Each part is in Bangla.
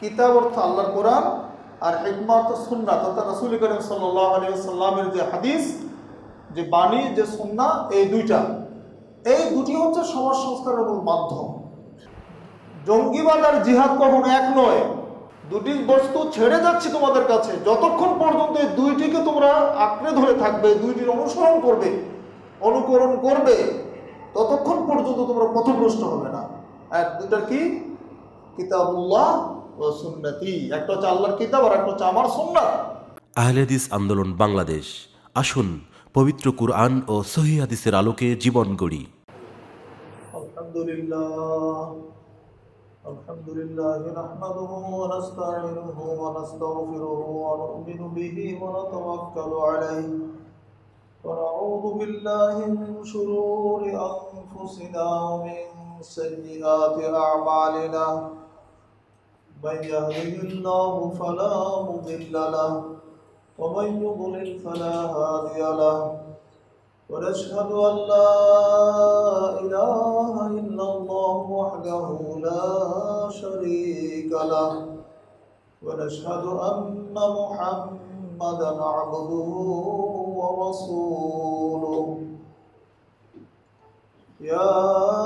কিতাব অর্থ আল্লাহর কোরআন আর হিকমা অর্থ সুন্নাত। অর্থাৎ রসুল করিম সাল্লাহ আলী সাল্লামের যে হাদিস, যে বাণী, যে সুন্না, এই দুইটা। এই দুটি হচ্ছে সমাজ সংস্কারের মূল মাধ্যম। জঙ্গিবাদ আর জিহাদ কখনো এক নয়। দুটি বস্তু ছেড়ে যাচ্ছে তোমাদের কাছে। যতক্ষণ পর্যন্ত এই দুইটিকে তোমরা আঁকড়ে ধরে থাকবে দুইটির অনুসরণ করবে, অনুকরণ করবে, ততক্ষণ পর্যন্ত তোমরা পথভ্রষ্ট হবে না। এক দুটার কি? কিতাবুল্লাহ ও সুন্নতি একটা হচ্ছে আল্লাহর কিতাব আর একটা হচ্ছে আমার সুন্নাত আহলেদিস আন্দোলন বাংলাদেশ আসুন পবিত্র কুরআন ও সহি হাদিসের আলোকে জীবন গড়ি الحمد لله الحمد لله نحمده ونستعينه ونستغفره ونؤمن به ونتوكل عليه ونعوذ بالله من شرور أنفسنا ومن سيئات أعمالنا من يهده الله فلا مضل له ومن يضلل فلا هادي له. ونشهد أن لا إله إلا الله وحده لا شريك له. ونشهد أن محمدا عبده ورسوله. يا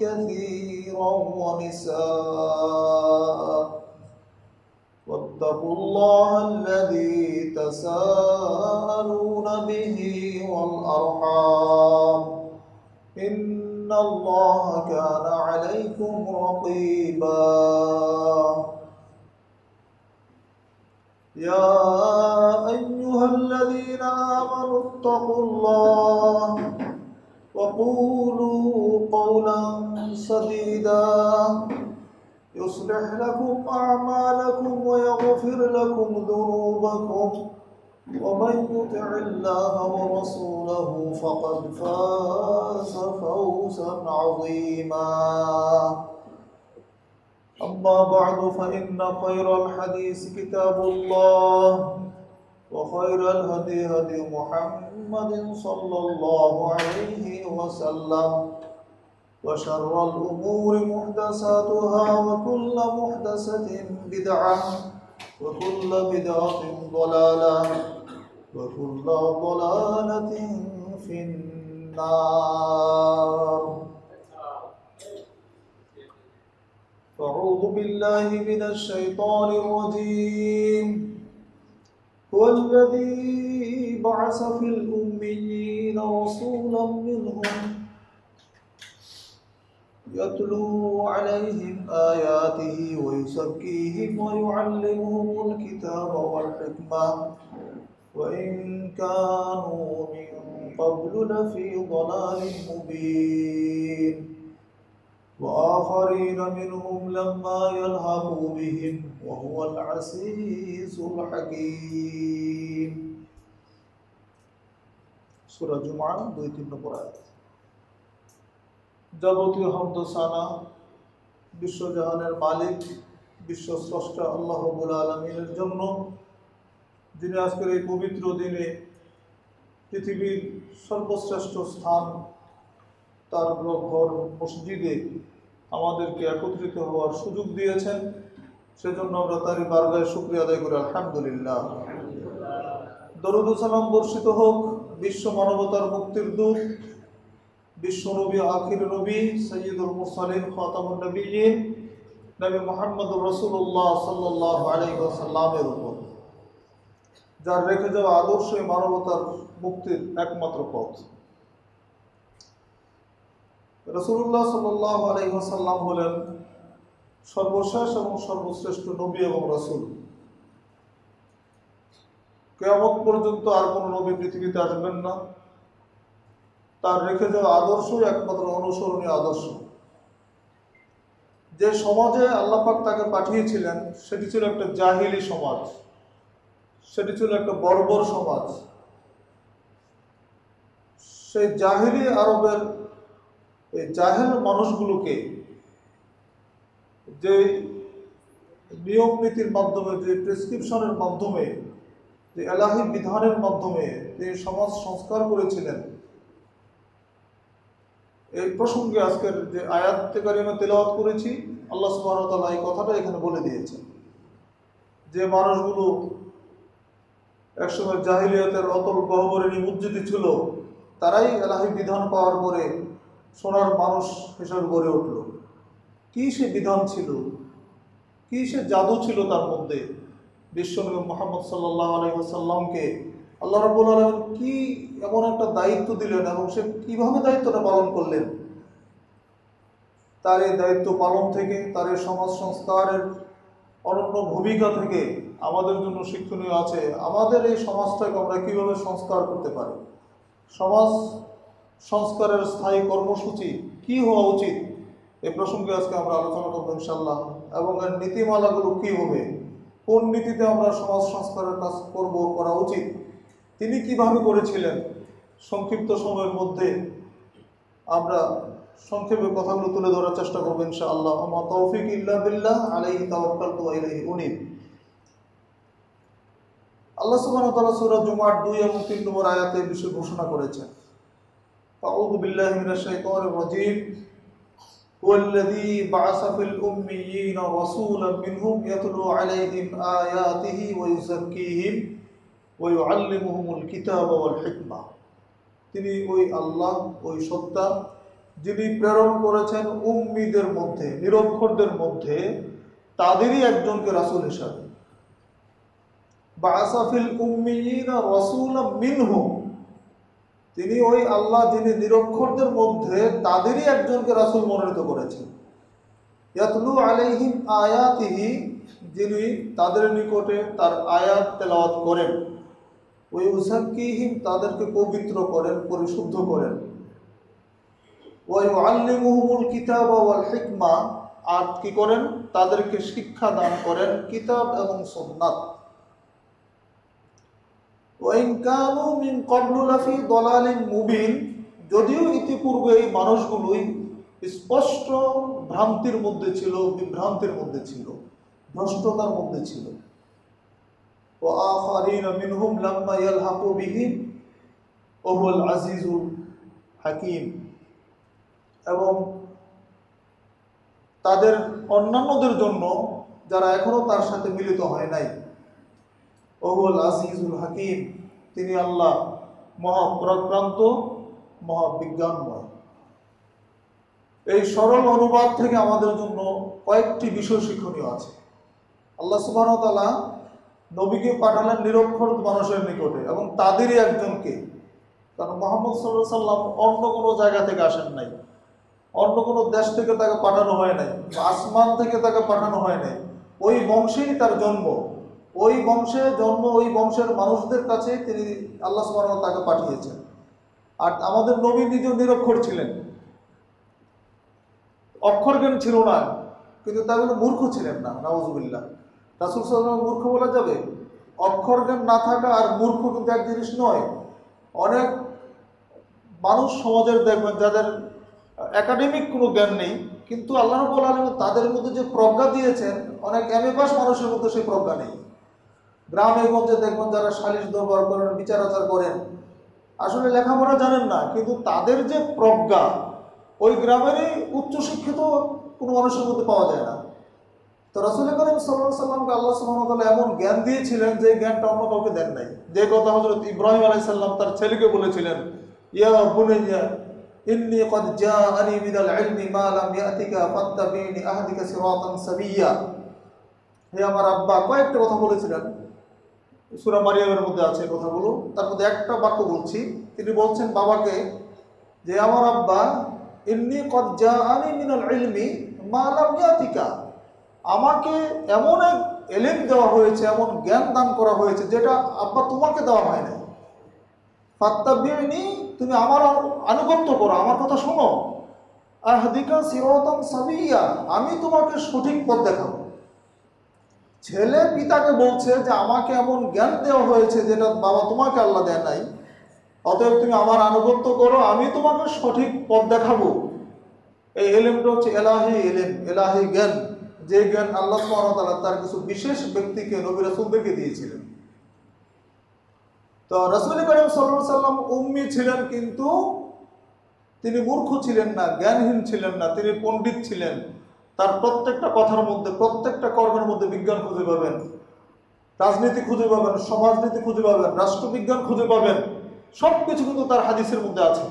كثيرا ونساء. واتقوا الله الذي تساءلون به والأرحام. إن الله كان عليكم رقيبا. يا أيها الذين آمنوا اتقوا الله. وقولوا قولا سديدا. يصلح لكم أعمالكم ويغفر لكم ذنوبكم. ومن يطع الله ورسوله فقد فاز فوزا عظيما. أما بعد فإن خير الحديث كتاب الله وخير الهدي هدي محمد صلى الله عليه وسلم وشر الأمور محدثاتها وكل محدثة بدعة وكل بدعة ضلالة وكل ضلالة في النار. فأعوذ بالله من الشيطان الرجيم. هو الذي بعث في الأميين رسولا منهم يتلو عليهم آياته ويزكيهم ويعلمهم الكتاب والحكمة. وإن كانوا من قبل لفي ضلال مبين. وآخرين منهم لما يلحقوا بهم وهو العزيز الحكيم. সুরা জুমা দুই তিন নম্বর আয়াত। যাবতীয় হমদ সানা বিশ্বজাহানের মালিক বিশ্ব স্রষ্টা আল্লাহবুল আলমিনের জন্য, যিনি আজকের এই পবিত্র দিনে পৃথিবীর সর্বশ্রেষ্ঠ স্থান, তার ঘর মসজিদে আমাদেরকে একত্রিত হওয়ার সুযোগ দিয়েছেন, সেজন্য আমরা তারই বার্গায় শুক্রিয়া আদায় করি, আলহামদুলিল্লাহ। দরুদ সালাম বর্ষিত হোক বিশ্ব মানবতার মুক্তির দূত, বিশ্ব নবী, আখির নবী সৈয়দুল মুরসালিন, খাতামুন নবীন নবী মোহাম্মদ রসুল্লাহ সাল্লাহ আলাইসাল্লামের উপর। যার রেখে যাওয়া আদর্শই মানবতার মুক্তির একমাত্র পথ। রসুল্লাহ সাল্লাহ আলাইসাল্লাম হলেন সর্বশেষ এবং সর্বশ্রেষ্ঠ নবী এবং রসুল। কেয়ামত পর্যন্ত আর কোনো নবী পৃথিবীতে আসবেন না। তার রেখে যাওয়া আদর্শই একমাত্র অনুসরণীয় আদর্শ। যে সমাজে আল্লাপাক তাকে পাঠিয়েছিলেন, সেটি ছিল একটা জাহিলি সমাজ। সেটি ছিল একটা বর্বর সমাজ। সেই জাহিলি আরবের এই জাহেল মানুষগুলোকে যে নিয়ম নীতির মাধ্যমে, যে প্রেসক্রিপশনের মাধ্যমে যে এলাহি বিধানের মাধ্যমে তিনি সমাজ সংস্কার করেছিলেন। এই প্রসঙ্গে আজকের যে আয়াত কারিমে তেলাওয়াত করেছি, আল্লাহ তাআলা এই কথাটা এখানে বলে দিয়েছেন। যে মানুষগুলো একসময় জাহিলিয়াতের অতল গহ্বরে নিমজ্জিত ছিল, তারাই এলাহি বিধান পাওয়ার পরে সোনার মানুষ হিসেবে গড়ে উঠল। কী সে বিধান ছিল? কী সে জাদু ছিল তার মধ্যে? বিশ্বনবী মোহাম্মদ সাল্লাহ আলহিহাসাল্লামকে আল্লাহ রবুল আলম কি এমন একটা দায়িত্ব দিলেন এবং সে কীভাবে দায়িত্বটা পালন করলেন? তার এই দায়িত্ব পালন থেকে, তার এই সমাজ সংস্কারের অনন্য ভূমিকা থেকে আমাদের জন্য শিক্ষণীয় আছে। আমাদের এই সমাজটাকে আমরা কীভাবে সংস্কার করতে পারি? সমাজ সংস্কারের স্থায়ী কর্মসূচি কি হওয়া উচিত? এ প্রসঙ্গে আজকে আমরা আলোচনা করব ইনশাল্লাহ এবং এর নীতিমালাগুলো কী হবে? কোন নীতিতে আমরা সমাজ সংস্কারের কাজ করব, করা উচিত? তিনি কীভাবে করেছিলেন? সংক্ষিপ্ত সময়ের মধ্যে আমরা সংক্ষেপে কথাগুলো তুলে ধরার চেষ্টা করব ইনশাআল্লাহ। আমা তৌফিক ইল্লা বিল্লাহ, আলাইহি তাওয়াক্কালতু ওয়া ইলাইহি উনীব। আল্লাহ সুবহানাহু ওয়া তাআলা জুমার 2 এবং 3 নম্বর আয়াতে বিষয়ে ঘোষণা করেছেন। আউযু বিল্লাহি মিনাশ শাইতানির রাজীম। هو الذي بعث في الأميين رسولا منهم يتلو عليهم آياته ويزكيهم ويعلمهم الكتاب والحكمة তিনি ওই আল্লাহ ওই সত্তা যিনি প্রেরণ করেছেন উম্মিদের মধ্যে নিরক্ষরদের মধ্যে তাদেরই একজনকে রাসূল হিসাবে বাসাফিল উম্মিয়িনা রাসূলা মিনহুম তিনি ওই আল্লাহ যিনি নিরক্ষরদের মধ্যে তাদেরই একজনকে রাসূল মনোনীত করেছেন। ইয়াতলু আলাইহিম আয়াতিহি, যিনি তাদের নিকটে তার আয়াত তেলাওয়াত করেন। ওই উসাক্কিহিম তাদেরকে পবিত্র করেন, পরিশুদ্ধ করেন। ওই আল্লিমুহুমুল কিতাব ওয়াল হিকমা, আর কি করেন? তাদেরকে শিক্ষা দান করেন কিতাব এবং সুন্নাত। মুবিন, যদিও ইতিপূর্বে এই মানুষগুলোই স্পষ্ট ভ্রান্তির মধ্যে ছিল, বিভ্রান্তির মধ্যে ছিল, ভ্রষ্টতার মধ্যে ছিল। ও আজিজুল হাকিম। এবং তাদের অন্যান্যদের জন্য যারা এখনও তার সাথে মিলিত হয় নাই ওহুল আজিজুল হাকিম। তিনি আল্লাহ মহাপ্রাক্রান্ত, মহাবিজ্ঞানময়। এই সরল অনুবাদ থেকে আমাদের জন্য কয়েকটি বিষয় শিক্ষণীয় আছে। আল্লাহ সুবাহ তালা নবীকে পাঠালেন নিরক্ষর মানুষের নিকটে এবং তাদেরই একজনকে। কারণ মোহাম্মদ সাল্লাহ সাল্লাম অন্য কোনো জায়গা থেকে আসেন নাই। অন্য কোনো দেশ থেকে তাকে পাঠানো হয় নাই আসমান থেকে তাকে পাঠানো হয় নাই। ওই বংশেই তার জন্ম। ওই বংশে জন্ম, ওই বংশের মানুষদের কাছে তিনি আল্লাহ সুবাহ তাকে পাঠিয়েছেন। আর আমাদের নবী নিজেও নিরক্ষর ছিলেন। অক্ষর জ্ঞান ছিল না, কিন্তু তাই বলে মূর্খ ছিলেন না নওয়াজুবিল্লাহ রাসুল সাল্লাম মূর্খ বলা যাবে? অক্ষর জ্ঞান না থাকা আর মূর্খ কিন্তু এক জিনিস নয়। অনেক মানুষ সমাজের দেখবেন যাদের একাডেমিক কোনো জ্ঞান নেই, কিন্তু আল্লাহ আলম তাদের মধ্যে যে প্রজ্ঞা দিয়েছেন, অনেক এমএ পাস মানুষের মধ্যে সেই প্রজ্ঞা নেই। গ্রামে গঞ্জে দেখবেন যারা সালিশ দরবার করেন, বিচার আচার করেন, আসলে লেখাপড়া জানেন না, কিন্তু তাদের যে প্রজ্ঞা, ওই গ্রামেরই উচ্চশিক্ষিত কোনো মানুষের মধ্যে পাওয়া যায় না। তো রসুল করিম সাল্লাহ সাল্লামকে আল্লাহ সুহামতাল্লাহ এমন জ্ঞান দিয়েছিলেন যে জ্ঞানটা অন্য কাউকে দেন নাই। যে কথা হজরত ইব্রাহিম আলাই সাল্লাম তার ছেলেকে বলেছিলেন, ইয়া বুনাইয়া, ইন্নি কদ জাআনি মিনাল ইলমি মা লাম ইয়াতিকা ফাত্তাবিনি আহদিকা সিরাতান সাবিয়্যা হে আমার আব্বা, কয়েকটা কথা বলেছিলেন। সূরা মারিয়ামের মধ্যে আছে কথাগুলো। তার মধ্যে একটা বাক্য বলছি। তিনি বলছেন, বাবাকে, যে আমার আব্বা এমনি কদ জাআনি মিনাল ইলমি মা লাম ইয়াতিকা। আমাকে এমন এক এলেম দেওয়া হয়েছে, এমন জ্ঞান দান করা হয়েছে, যেটা আব্বা তোমাকে দেওয়া হয় না ফাত্তাবিনি তুমি আমার আনুগত্য করো, আমার কথা শোনো। আহদিকা সিরতম সাবিয়া, আমি তোমাকে সঠিক পথ দেখাবো। ছেলে পিতাকে বলছে যে, আমাকে এমন জ্ঞান দেওয়া হয়েছে যেটা বাবা তোমাকে আল্লাহ দেয় নাই। অতএব তুমি আমার আনুগত্য করো, আমি তোমাকে সঠিক পথ দেখাবো। এই এলেমটা হচ্ছে এলাহি এলেম, এলাহি জ্ঞান। যে জ্ঞান আল্লাহ সুবহানাহু তার কিছু বিশেষ ব্যক্তিকে, নবী রাসূলদেরকে দিয়েছিলেন। তো রাসূল করিম সাল্লাল্লাহু সাল্লাম উম্মি ছিলেন কিন্তু তিনি মূর্খ ছিলেন না, জ্ঞানহীন ছিলেন না, তিনি পণ্ডিত ছিলেন। তার প্রত্যেকটা কথার মধ্যে, প্রত্যেকটা কর্মের মধ্যে বিজ্ঞান খুঁজে পাবেন। রাজনীতি খুঁজে পাবেন, সমাজনীতি খুঁজে পাবেন, রাষ্ট্রবিজ্ঞান খুঁজে পাবেন। সব কিছু কিন্তু তার হাদিসের মধ্যে আছে।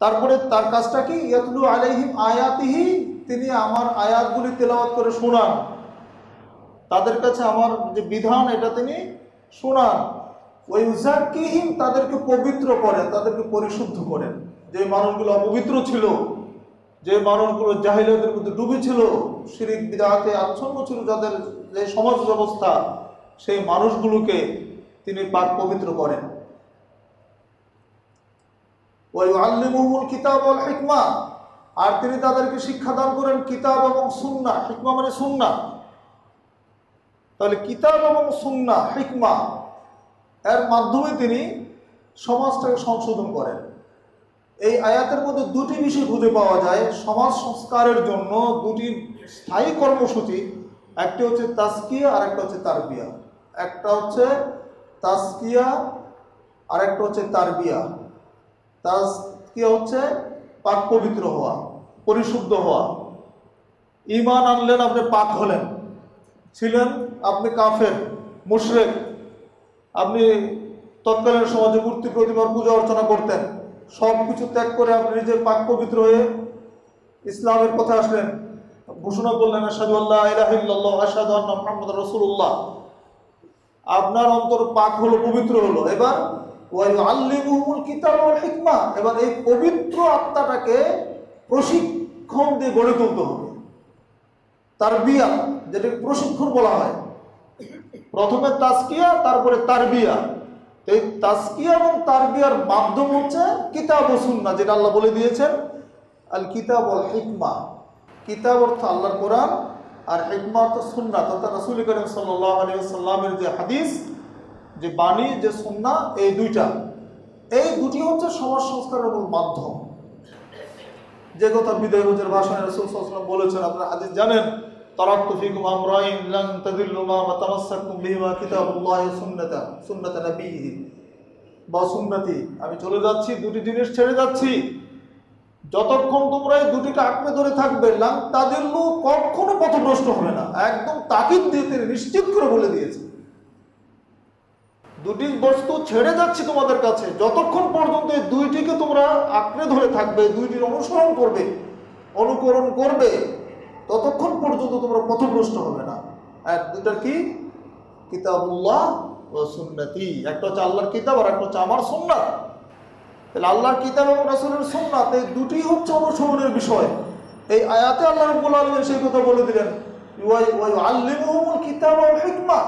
তারপরে তার কাজটা কি? ইয়াতলু আলাইহিম আয়াতিহি, তিনি আমার আয়াতগুলি তেলাওয়াত করে শোনান। তাদের কাছে আমার যে বিধান, এটা তিনি শোনান। ওই উজাকিহীন তাদেরকে পবিত্র করেন, তাদেরকে পরিশুদ্ধ করেন। যে মানুষগুলো অপবিত্র ছিল যে মানুষগুলো জাহিলিয়াতের মধ্যে ডুবে ছিল শিরিক বিদাতে আচ্ছন্ন ছিল, যাদের যে সমাজ ব্যবস্থা, সেই মানুষগুলোকে তিনি পাক পবিত্র করেন। ওই আল্লিমুল কিতাব আল হিকমা। আর তিনি তাদেরকে শিক্ষাদান করেন কিতাব এবং সুন্না হিকমা মানে সুন্না তাহলে কিতাব এবং সুন্না হিকমা, এর মাধ্যমে তিনি সমাজটাকে সংশোধন করেন। এই আয়াতের মধ্যে দুটি বিষয় খুঁজে পাওয়া যায়। সমাজ সংস্কারের জন্য দুটি স্থায়ী কর্মসূচি, একটি হচ্ছে তাস্কিয়া আর একটা হচ্ছে তারবিয়া। একটা হচ্ছে তাস্কিয়া আর একটা হচ্ছে তারবিয়া। তাস্কিয়া হচ্ছে পাক পবিত্র হওয়া, পরিশুদ্ধ হওয়া। ইমান আনলেন আপনি পাক হলেন। ছিলেন আপনি কাফের, মুশরেক। আপনি তৎকালীন সমাজে মূর্তি প্রতিমার পূজা অর্চনা করতেন। সব কিছু ত্যাগ করে আপনি নিজের পাক পবিত্র হয়ে ইসলামের কথা আসলেন। ঘোষণা করলেন আসাদু আল্লাহ ইলাহিল্লাহ আসাদু আন্না মোহাম্মদ রসুল্লাহ আপনার অন্তর পাক হলো, পবিত্র হলো। এবার আল্লিমুল কিতাব হিকমা। এবার এই পবিত্র আত্মাটাকে প্রশিক্ষণ দিয়ে গড়ে তুলতে হবে। তার বিয়া যেটাকে প্রশিক্ষণ বলা হয়। প্রথমে তাস্কিয়া তারপরে তারবিয়া এই তাস্কিয়া এবং তারবিয়ার মাধ্যম হচ্ছে কিতাব ও সুন্না, যেটা আল্লাহ বলে দিয়েছেন, আল কিতাব অল হিকমা। কিতাব অর্থ আল্লাহর কোরআন, আর হিকমা অর্থ সুন্না তথা রসুল করিম সাল্লাহ আলী সাল্লামের যে হাদিস, যে বাণী, যে সুন্না, এই দুইটা। এই দুটি হচ্ছে সমাজ সংস্কারের মূল মাধ্যম। যে কথা বিদায় হজের ভাষণে রসুল সাল্লাম বলেছেন, আপনারা হাদিস জানেন তারাক্ত ফিকুম আমরাইন লান তাদিল্লু মা তামাসসাকুম বিহিমা কিতাবুল্লাহি সুন্নাতা সুন্নাতা নবীহি। বা সুন্নতি, আমি চলে যাচ্ছি, দুটি জিনিস ছেড়ে যাচ্ছি। যতক্ষণ তোমরা এই দুটিকে আঁকড়ে ধরে থাকবে লাং তাদিল্লু কখনো পথভ্রষ্ট হবে না। একদম তাকিদ দিয়ে তিনি নিশ্চিত করে বলে দিয়েছে। দুটি বস্তু ছেড়ে যাচ্ছি তোমাদের কাছে। যতক্ষণ পর্যন্ত এই দুইটিকে তোমরা আঁকড়ে ধরে থাকবে, দুইটির অনুসরণ করবে, অনুকরণ করবে ততক্ষণ পর্যন্ত তোমরা পথভ্রষ্ট হবে না। আর দুটার কি? কিতাবুল্লাহ ও সুন্নতি। একটা হচ্ছে আল্লাহর কিতাব আর একটা হচ্ছে আমার সুন্নাত। তাহলে আল্লাহর কিতাব এবং রাসুলের সুন্নাত এই দুটি হচ্ছে অনুসরণের বিষয়। এই আয়াতে আল্লাহ রব্বুল আলমের সেই কথা বলে দিলেন আল্লিমুল কিতাব হিকমা।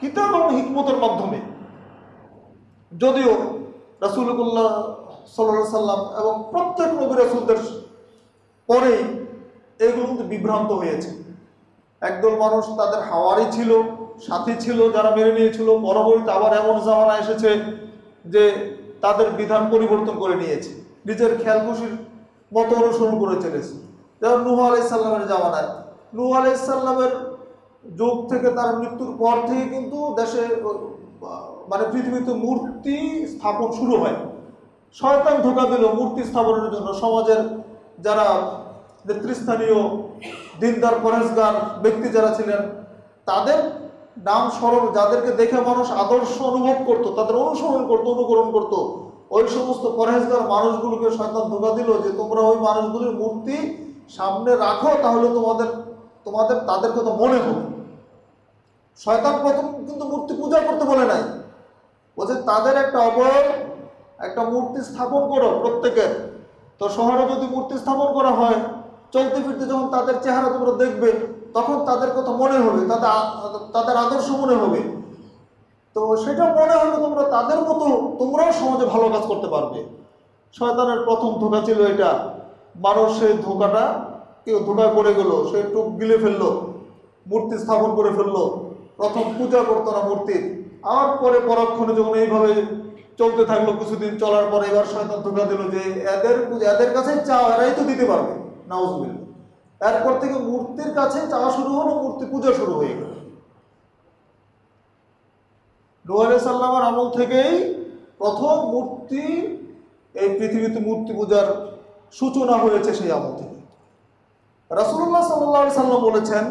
কিতাব এবং হিকমতের মাধ্যমে। যদিও রাসুলকুল্লাহ সাল্লাহ সাল্লাম এবং প্রত্যেক নবী রাসুলদের পরেই এগুলো কিন্তু বিভ্রান্ত হয়েছে। একদল মানুষ তাদের হাওয়ারি ছিল, সাথী ছিল যারা মেনে নিয়েছিল। পরবর্তীতে আবার এমন জামানা এসেছে যে তাদের বিধান পরিবর্তন করে নিয়েছে। নিজের খেয়াল খুশির মতো অনুসরণ করে চলেছে। যেমন নুহ আলাইসাল্লামের জামানায়। নুহ আলাইসাল্লামের যুগ থেকে তার মৃত্যুর পর থেকে কিন্তু দেশে মানে পৃথিবীতে মূর্তি স্থাপন শুরু হয়। শয়তান ধোকা দিল মূর্তি স্থাপনের জন্য। সমাজের যারা নেতৃস্থানীয় দিনদার পরেশগার ব্যক্তি যারা ছিলেন, তাদের নাম স্মরণ, যাদেরকে দেখে মানুষ আদর্শ অনুভব করত, তাদের অনুসরণ করত, অনুকরণ করত, ওই সমস্ত পরেশগার মানুষগুলোকে শয়তান ধোকা দিল যে তোমরা ওই মানুষগুলির মূর্তি সামনে রাখো, তাহলে তোমাদের তোমাদের, তাদের কথা মনে হবে। শয়তান প্রথম কিন্তু মূর্তি পূজা করতে বলে নাই। বলছে, তাদের একটা অবয়ব একটা মূর্তি স্থাপন করো প্রত্যেকের। তো শহরে যদি মূর্তি স্থাপন করা হয় চলতে ফিরতে যখন তাদের চেহারা তোমরা দেখবে, তখন তাদের কথা মনে হবে, তাদের তাদের আদর্শ মনে হবে। তো সেটা মনে হলে তোমরা তাদের মতো তোমরাও সমাজে ভালো কাজ করতে পারবে। শয়তানের প্রথম ধোকা ছিল এটা। মানুষ সেই ধোকাটা কেউ ধোকায় পড়ে গেল, সে টুক গিলে ফেলল, মূর্তি স্থাপন করে ফেলল, প্রথম পূজা করতো না মূর্তির আর পরে পরক্ষণে যখন এইভাবে চলতে থাকল, কিছুদিন চলার পরে এবার শয়তান ধোকা দিল যে, এদের এদের কাছে চাও, এরাই তো দিতে পারবে। নাউজবিল্লা এরপর থেকে মূর্তির কাছে চাওয়া শুরু হলো, মূর্তি পূজা শুরু হয়ে গেল। নোয়ারে সাল্লামের আমল থেকেই প্রথম মূর্তি, এই পৃথিবীতে মূর্তি পূজার সূচনা হয়েছে সেই আমল থেকে। রাসূলুল্লাহ সাল্লাল্লাহু আলাইহি সাল্লাম বলেছেন,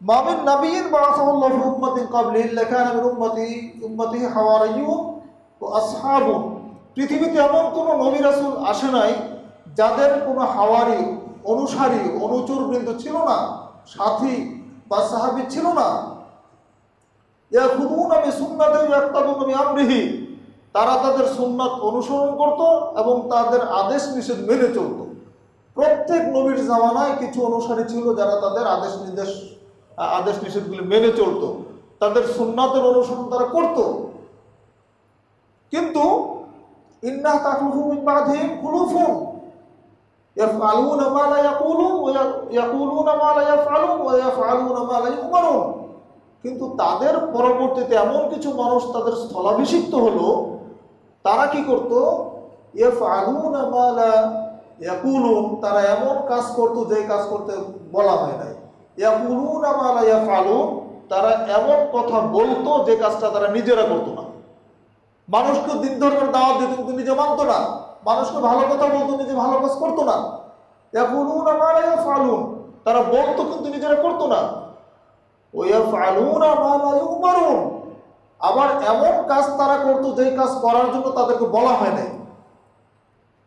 মামিন উম্মাতিন ক্বাবলি ইল্লা কানা মিন উম্মতি উম্মতি হাওয়ারিয়ুন ও আসহাবুন। পৃথিবীতে এমন কোন নবী রাসুল আসে নাই যাদের কোনো হাওয়ারি, অনুসারী অনুচর বৃন্দ ছিল না, সাথী বা সাহাবী ছিল না তারা তাদের সুন্নাত অনুসরণ করত এবং তাদের আদেশ নিষেধ মেনে চলত। প্রত্যেক নবীর জামানায় কিছু অনুসারী ছিল যারা তাদের আদেশ নির্দেশ, আদেশ নিষেধগুলি মেনে চলত। তাদের সুন্নাতের অনুসরণ তারা করত। কিন্তু ইন্না তাকলুফু মিন বাদিহিম লা ইয়াকুলুন ওয়া ইয়াকুলুনা মা লা ইয়াফআলুন ওয়া ইয়াফআলুনা মা লা ইউমারুন কিন্তু তাদের পরবর্তীতে এমন কিছু মানুষ তাদের স্থলাভিষিক্ত হলো, তারা কি করত? ইয়াকুলুন তারা এমন কাজ করত যে কাজ করতে বলা হয় নাই। ইয়াকুলুনা মা লা ইয়াফআলুন তারা এমন কথা বলতো যে কাজটা তারা নিজেরা করতো না। মানুষকে দিন ধর্মের দাওয়াত দিত কিন্তু নিজে মানত না। মানুষকে ভালো কথা বলতো, নিজে ভালো কাজ করতো না। ইয়াকুলুনা লা ইয়াফআলুন। তারা বলতো, কিন্তু নিজেরা করতো না। ওয়াফআলুনা মা লা ইউমারুন। আবার এমন কাজ তারা করতো যে কাজ করার জন্য তাদেরকে বলা হয় নাই।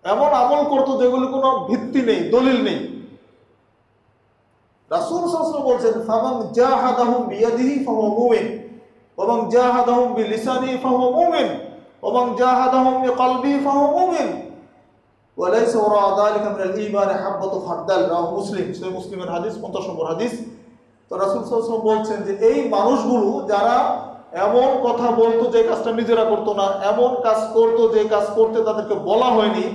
এমন আমল করতো যেগুলি কোনো ভিত্তি নেই, দলিল নেই। রাসূল সাল্লাল্লাহু বলছেন, ফামান জাহাদাহুম বিয়াদিহি ফাহুয়া মুমিন। ওয়ামান জাহাদাহুম বিলিসানিহি ফাহুয়া মুমিন। ওয়ামান জাহাদাহুম বিকলবিহি ফাহুয়া মুমিন। ওয়ালাইস ওরা আদালিকা মিনাল ইমান হাব্বাত ফাদ্দাল রাহ মুসলিম সে মুসলিমের হাদিস পঞ্চাশ নম্বর হাদিস। তো রাসুল সাল্লাম বলছেন যে এই মানুষগুলো যারা এমন কথা বলতো যে কাজটা নিজেরা করতো না, এমন কাজ করতো যে কাজ করতে তাদেরকে বলা হয়নি,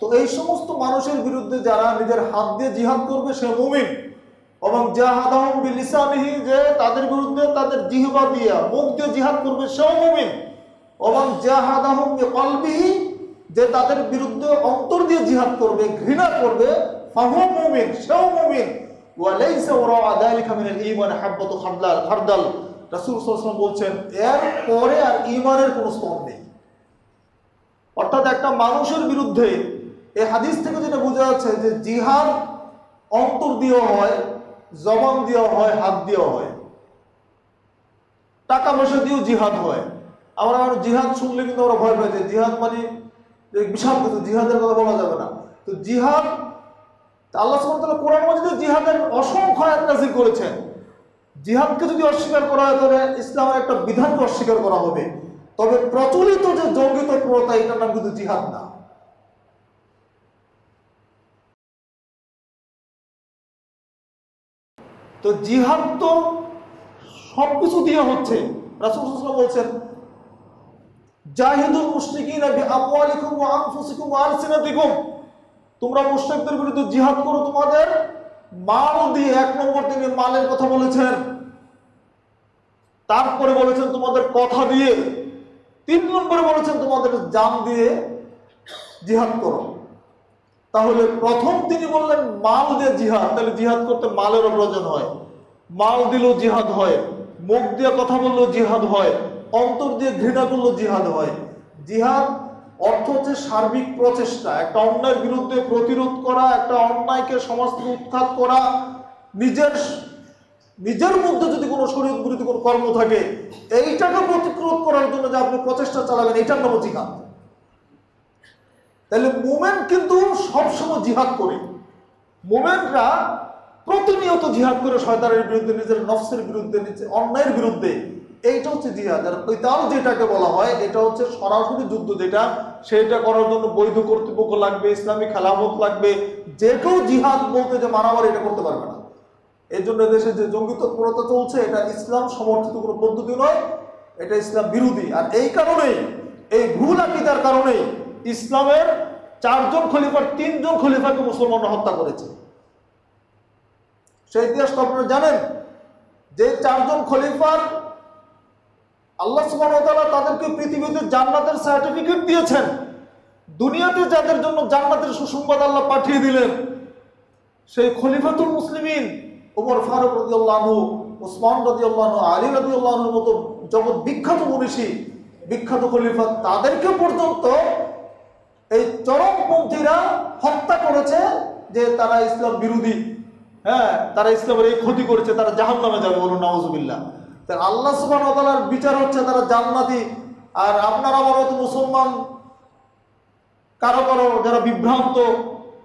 তো এই সমস্ত মানুষের বিরুদ্ধে যারা নিজের হাত দিয়ে জিহাদ করবে, সে মুমিন। এবং জাহাদাহম বিলিসানিহি, যে তাদের বিরুদ্ধে তাদের জিহবা দিয়া মুখ দিয়ে জিহাদ করবে, সেও মুমিন। এবং জাহাদাহম কলবিহি যে তাদের বিরুদ্ধে অন্তর দিয়ে জিহাদ করবে, ঘৃণা করবে, ফাহু মুমিন ওরা খারদাল। বলছেন এর পরে আর কোনো স্তর নেই। অর্থাৎ একটা মানুষের বিরুদ্ধে এই হাদিস থেকে যেটা বোঝা যাচ্ছে যে জিহাদ অন্তর দিয়েও হয়, জবান দিয়েও হয়, হাত দিয়েও হয়। টাকা পয়সা দিয়েও জিহাদ হয়। আমরা জিহাদ শুনলে কিন্তু আমরা ভয় পাই যে জিহাদ মানে বিশাল কিছু জিহাদের কথা বলা যাবে না। তো জিহাদ আল্লাহ সুবহানাহু কোরআন মাজিদে জিহাদের অসংখ্য আয়াত নাযিল করেছেন। জিহাদকে যদি অস্বীকার করা হয়, তাহলে ইসলামের একটা বিধানকে অস্বীকার করা হবে। তবে প্রচলিত যে জঙ্গিত প্রথা, এটার নাম কিন্তু জিহাদ না। তো জিহাদ তো সবকিছু দিয়ে হচ্ছে। রাসূল বলছেন জাহিদুল মুশরিকিনা বিআমওয়ালিকুম ওয়া আনফুসিকুম ওয়া আলসিনাতিকুম। তোমরা মুশরিকদের বিরুদ্ধে জিহাদ করো তোমাদের। মাল দিয়ে এক নম্বর তিনি মালের কথা বলেছেন। তারপরে বলেছেন তোমাদের কথা দিয়ে। তিন নম্বরে বলেছেন তোমাদের জান দিয়ে জিহাদ করো। তাহলে প্রথম তিনি বললেন, মাল দিয়ে জিহাদ। তাহলে জিহাদ করতে মালেরও প্রয়োজন হয়। মাল দিলেও জিহাদ হয়। মুখ দিয়ে কথা বললেও জিহাদ হয়। অন্তর দিয়ে ঘৃণা করলেও জিহাদ হয়। জিহাদ অর্থ হচ্ছে সার্বিক প্রচেষ্টা, একটা অন্যায়ের বিরুদ্ধে প্রতিরোধ করা, একটা অন্যায়কে সমাজ থেকে উৎখাত করা। নিজের নিজের মধ্যে যদি কোনো শরীর বিরোধী কোনো কর্ম থাকে, এইটাকে প্রতিরোধ করার জন্য যে আপনি প্রচেষ্টা চালাবেন এটার নামও জিহাদ। তাহলে মোমেন্ট কিন্তু সবসময় জিহাদ করে। মোমেন্টরা প্রতিনিয়ত জিহাদ করে শয়তানের বিরুদ্ধে, নিজের নফসের বিরুদ্ধে, নিজের অন্যায়ের বিরুদ্ধে। এইটা হচ্ছে জিহাদ। আর কিতাল যেটাকে বলা হয়, এটা হচ্ছে সরাসরি যুদ্ধ যেটা, সেটা করার জন্য বৈধ কর্তৃপক্ষ লাগবে, ইসলামী খেলাফত লাগবে। যে কেউ জিহাদ বলতে যে মারামারি, এটা করতে পারবে না। এই জন্য দেশে যে জঙ্গি তৎপরতা চলছে, এটা ইসলাম সমর্থিত কোনো পদ্ধতি নয়, এটা ইসলাম বিরোধী। আর এই কারণেই, এই ভুল আকিদার কারণেই ইসলামের চারজন খলিফার তিনজন খলিফাকে মুসলমানরা হত্যা করেছে। সেই ইতিহাস আপনারা জানেন, যে চারজন খলিফার আল্লাহ ওয়া তাদেরকে পৃথিবীতে জান্নাতের সার্টিফিকেট দিয়েছেন। দুনিয়াতে যাদের জন্য জান্নাতের সুসংবাদ আল্লাহ পাঠিয়ে দিলেন, সেই খলিফাতুল মুসলিমিন ওমর ফারুক রাদিয়াল্লাহু আনহু, ওসমান রাদিয়াল্লাহু আনহু, আলী রাদিয়াল্লাহু আনহুর মতো জগৎ বিখ্যাত মনীষী, বিখ্যাত খলিফা, তাদেরকে পর্যন্ত এই চরমপন্থীরা হত্যা করেছে যে তারা ইসলাম বিরোধী। হ্যাঁ তারা ইসলামের এই ক্ষতি করেছে, তারা জাহান নামে যাবে বলুন নওয়াজুবিল্লাহ তা আল্লাহ তালার বিচার হচ্ছে তারা জান্নাতি। আর আপনার আমার মতো মুসলমান, কারও কারও যারা বিভ্রান্ত,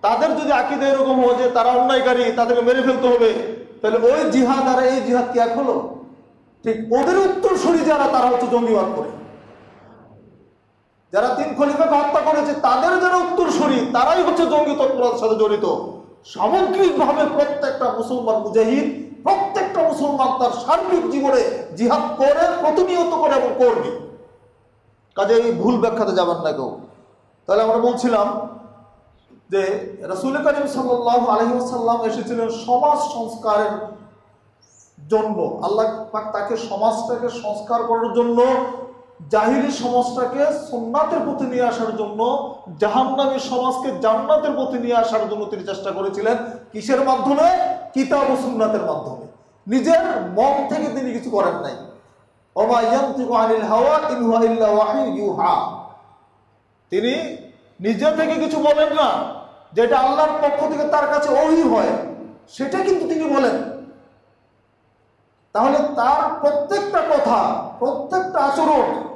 তাদের যদি আকিদে এরকম হয় যে তারা অন্যায়কারী, তাদেরকে মেরে ফেলতে হবে, তাহলে ওই জিহাদ আর এই জিহাদ কি এক হলো? ঠিক ওদের উত্তরসূরি যারা, তারা হচ্ছে জঙ্গিবাদ করে। যারা তিন খলিফাকে হত্যা করেছে, তাদের যারা উত্তরসূরি, তারাই হচ্ছে জঙ্গি তৎপরতার সাথে জড়িত। সামগ্রিকভাবে প্রত্যেকটা মুসলমান মুজাহিদ প্রত্যেকটা মুসলমান তার সার্বিক জীবনে জিহাদ করে, প্রতিনিয়ত করে এবং করবে। কাজে এই ভুল ব্যাখ্যাতে যাবেন না কেউ। তাহলে আমরা বলছিলাম যে, রসুল করিম সাল্লাহ আলহিসাল্লাম এসেছিলেন সমাজ সংস্কারের জন্য। আল্লাহ তাকে সমাজটাকে সংস্কার করার জন্য জাহিলি সমাজটাকে সোননাথের পথে নিয়ে আসার জন্য, জাহান্নামী সমাজকে জান্নাতের পথে নিয়ে আসার জন্য তিনি চেষ্টা করেছিলেন কিসের মাধ্যমে? কিতাব ও সুন্নাতের মাধ্যমে। নিজের মন থেকে তিনি কিছু করেন নাই। তিনি নিজে থেকে কিছু বলেন না। যেটা আল্লাহর পক্ষ থেকে তার কাছে ওহি হয়, সেটা কিন্তু তিনি বলেন। তাহলে তার প্রত্যেকটা কথা, প্রত্যেকটা আচরণ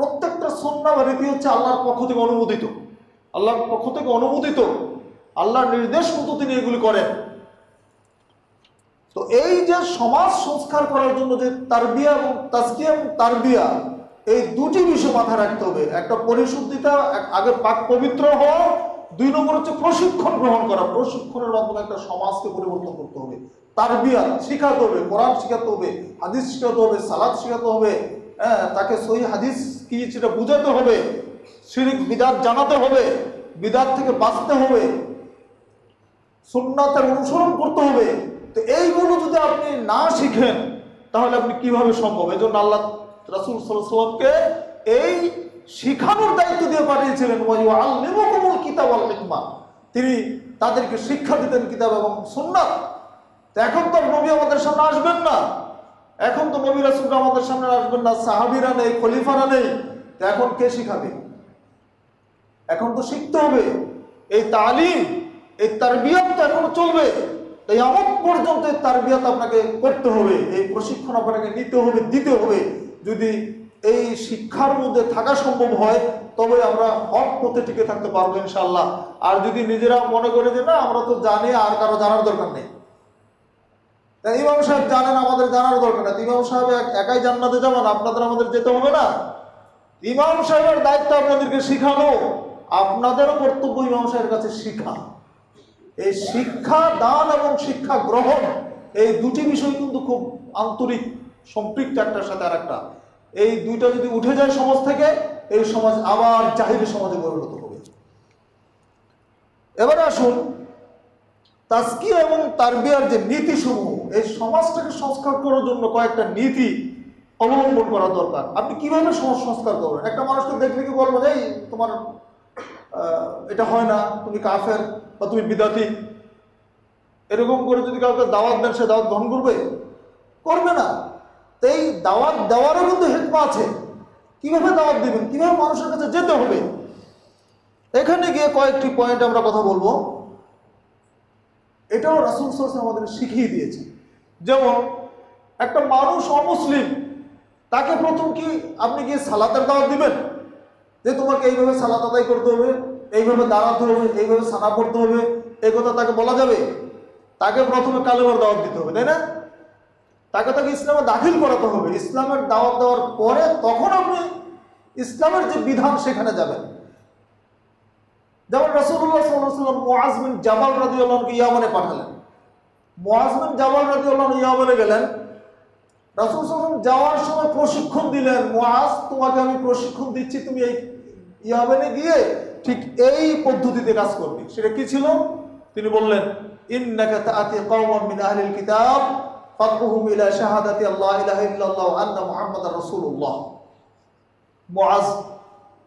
প্রত্যেকটা সন্না বা রীতি হচ্ছে আল্লাহর পক্ষ থেকে অনুমোদিত। আল্লাহর পক্ষ থেকে অনুমোদিত। আল্লাহর নির্দেশ মতো তিনি এগুলি করেন। তো এই যে সমাজ সংস্কার করার জন্য যে তারবিয়া এবং তাজকিয়া এবং তারবিয়া, এই দুটি বিষয় মাথায় রাখতে হবে। একটা পরিশুদ্ধিতা আগে পাক পবিত্র হওয়া, দুই নম্বর হচ্ছে প্রশিক্ষণ গ্রহণ করা। প্রশিক্ষণের মাধ্যমে একটা সমাজকে পরিবর্তন করতে হবে। তারবিয়া শিখাতে হবে, কোরআন শিখাতে হবে, হাদিস শিখাতে হবে সালাদ শিখাতে হবে। হ্যাঁ তাকে সহি হাদিস কি সেটা বুঝাতে হবে, শিরিক, বিদাত জানাতে হবে, বিদাত থেকে বাঁচতে হবে, সুন্নাতের অনুসরণ করতে হবে। তো এইগুলো যদি আপনি না শিখেন, তাহলে আপনি কীভাবে সম্ভব? এই জন্য আল্লাহ রাসুল সাল্লামকে এই শিখানোর দায়িত্ব দিয়ে পাঠিয়েছিলেন আল্লিমুকুমুল কিতাব আল হিকমা। তিনি তাদেরকে শিক্ষা দিতেন কিতাব এবং সুন্নাত। তো এখন তো নবী আমাদের সামনে আসবেন না। এখন তো নবী রাসুলরা আমাদের সামনে আসবেন না, সাহাবিরা নেই, খলিফারা নেই, তো এখন কে শিখাবে? এখন তো শিখতে হবে। এই তালিম, এই তারবিয়াত তো এখনও চলবে। তাই আমার পর্যন্ত এই তারবিয়াত আপনাকে করতে হবে, এই প্রশিক্ষণ আপনাকে নিতে হবে, দিতে হবে। যদি এই শিক্ষার মধ্যে থাকা সম্ভব হয়, তবে আমরা হক পথে টিকে থাকতে পারব ইনশাল্লাহ আর যদি নিজেরা মনে করে যে না, আমরা তো জানি, আর কারও জানার দরকার নেই। তাই ইমাম সাহেব জানেন আমাদের জানার দরকার নেই। ইমাম সাহেব এক- একাই জান্নাতে যাবেন, আপনাদের আমাদের যেতে হবে না। ইমাম সাহেবের দায়িত্ব আপনাদেরকে শিখানো আপনাদেরও কর্তব্য ইমাম সাহেবের কাছে শিখা এই শিক্ষা, দান এবং শিক্ষা গ্রহণ, এই দুটি বিষয় কিন্তু খুব আন্তরিক, সম্পৃক্ত একটার সাথে আর একটা এই দুইটা যদি উঠে যায় সমাজ থেকে, এই সমাজ আবার জাহিরি সমাজে পরিণত হবে। এবারে আসুন তাস্কিয়া এবং তারবিয়ার যে নীতি সমূহ এই সমাজটাকে সংস্কার করার জন্য কয়েকটা নীতি অবলম্বন করা দরকার। আপনি কীভাবে সমাজ সংস্কার করবেন? একটা মানুষকে দেখলে কি বলব যে তোমার এটা হয় না, তুমি কাফের বা তুমি বিদাতি। এরকম করে যদি কাউকে দাওয়াত দেন, সে দাওয়াত গ্রহণ করবে? করবে না। এই দাওয়াত দেওয়ারও কিন্তু হেকমা আছে। কীভাবে দাওয়াত দিবেন? কীভাবে মানুষের কাছে যেতে হবে? এখানে গিয়ে কয়েকটি পয়েন্ট আমরা কথা বলব। এটাও রাসুল সাল্লাল্লাহু আমাদের শিখিয়ে দিয়েছে যেমন, একটা মানুষ অমুসলিম, তাকে প্রথম কি আপনি কি সালাতের দাওয়াত দিবেন? যে তোমাকে এইভাবে সালাত আদায় করতে হবে, এইভাবে দাঁড়াতে হবে, এইভাবে সানা পড়তে হবে, এই কথা তাকে বলা যাবে। তাকে প্রথমে কালেমার দাওয়াত দিতে হবে, তাই না? তাকে তাকে ইসলামে দাখিল করাতে হবে। ইসলামের দাওয়াত দেওয়ার পরে তখন আপনি ইসলামের যে বিধান সেখানে যাবেন। যেমন রসুল্লাহ জামাল রাজি আল্লাহকে ইয়ামানে পাঠালেন। মোয়াজ বিন জামাল রাজি আল্লাহ ইয়ামানে গেলেন। রাসুল সাল্লাম যাওয়ার সময় প্রশিক্ষণ দিলেন মোয়াজ তোমাকে আমি প্রশিক্ষণ দিচ্ছি, তুমি এই ইয়ামেনে গিয়ে ঠিক এই পদ্ধতিতে কাজ করবি। সেটা কি ছিল? তিনি বললেন, ইন্নাকা কিতাব